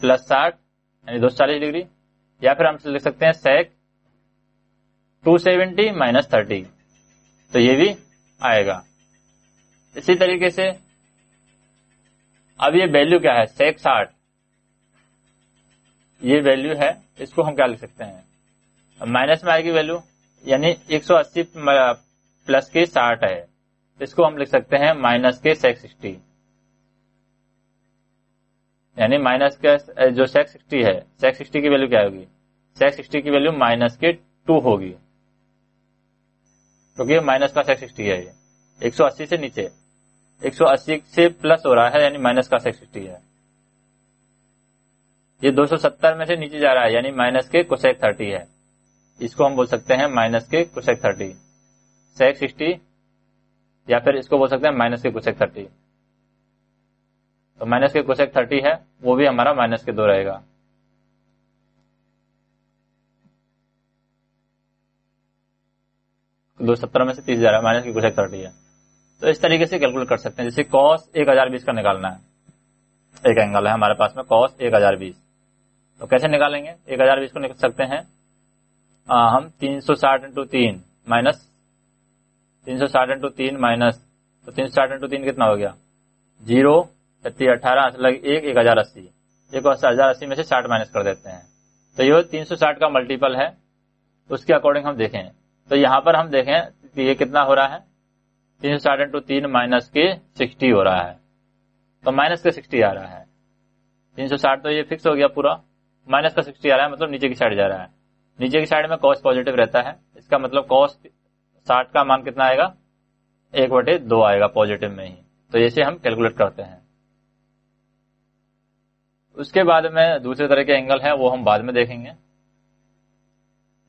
प्लस साठ, यानी दो सौ चालीस डिग्री। या फिर हम लिख सकते हैं sec two seventy minus thirty तो ये भी आएगा। इसी तरीके से अब ये वैल्यू क्या है? सेक साठ। ये वैल्यू है, इसको हम क्या लिख सकते हैं? माइनस में आएगी वैल्यू, यानी 180 प्लस के 60 है। इसको हम लिख सकते हैं माइनस के सेक्स सिक्सटी यानी माइनस के, जो सेक्स सिक्सटी है सेक्स सिक्सटी की वैल्यू क्या होगी? सेक्स सिक्सटी की वैल्यू माइनस के टू होगी। क्योंकि तो माइनस का सेक्स सिक्सटी है ये। 180 से नीचे। 180 से प्लस हो रहा है, यानी माइनस का सेक्स सिक्सटी है। ये 270 में से नीचे जा रहा है, यानी माइनस के कोसेक थर्टी है। इसको हम बोल सकते हैं माइनस के कुशेक थर्टी सेक सिक्सटी या फिर इसको बोल सकते हैं माइनस के कुशेक थर्टी तो माइनस के कुशेक थर्टी है, वो भी हमारा माइनस के दो रहेगा। दो सत्तर में से तीस हज़ार माइनस की कुशेक थर्टी है। तो इस तरीके से कैलकुलेट कर सकते हैं, जैसे कॉस एक हज़ार बीस का निकालना है। एक एंगल है हमारे पास में कॉस एक हज़ार बीस। तो कैसे निकालेंगे? एक हज़ार बीस को निकल सकते हैं हम तीन सौ साठ इंटू तीन माइनस तीन सौ साठ इंटू तीन माइनस तो तीन सौ साठ इंटू तीन कितना हो गया? ज़ीरो, छत्तीस, अठारह लग एक एक हज़ार अस्सी। एक हज़ार अस्सी में से साठ माइनस कर देते हैं। तो ये तीन सौ साठ का मल्टीपल है, उसके अकॉर्डिंग हम देखें। तो यहाँ पर हम देखें कि ये कितना हो रहा है? तीन सौ साठ इंटू तीन माइनस के सिक्सटी हो रहा है। तो माइनस के सिक्सटी आ रहा है। तीन सौ साठ तो ये फिक्स हो गया पूरा। माइनस का सिक्सटी आ रहा है मतलब नीचे की साइड जा रहा है। नीचे की साइड में कॉस्ट पॉजिटिव रहता है। इसका मतलब कॉस्ट साठ का मान कितना आएगा? एक बटे दो आएगा पॉजिटिव में ही। तो जैसे हम कैलकुलेट करते हैं। उसके बाद में दूसरे तरह के एंगल है, वो हम बाद में देखेंगे।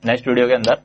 नेक्स्ट वीडियो के अंदर।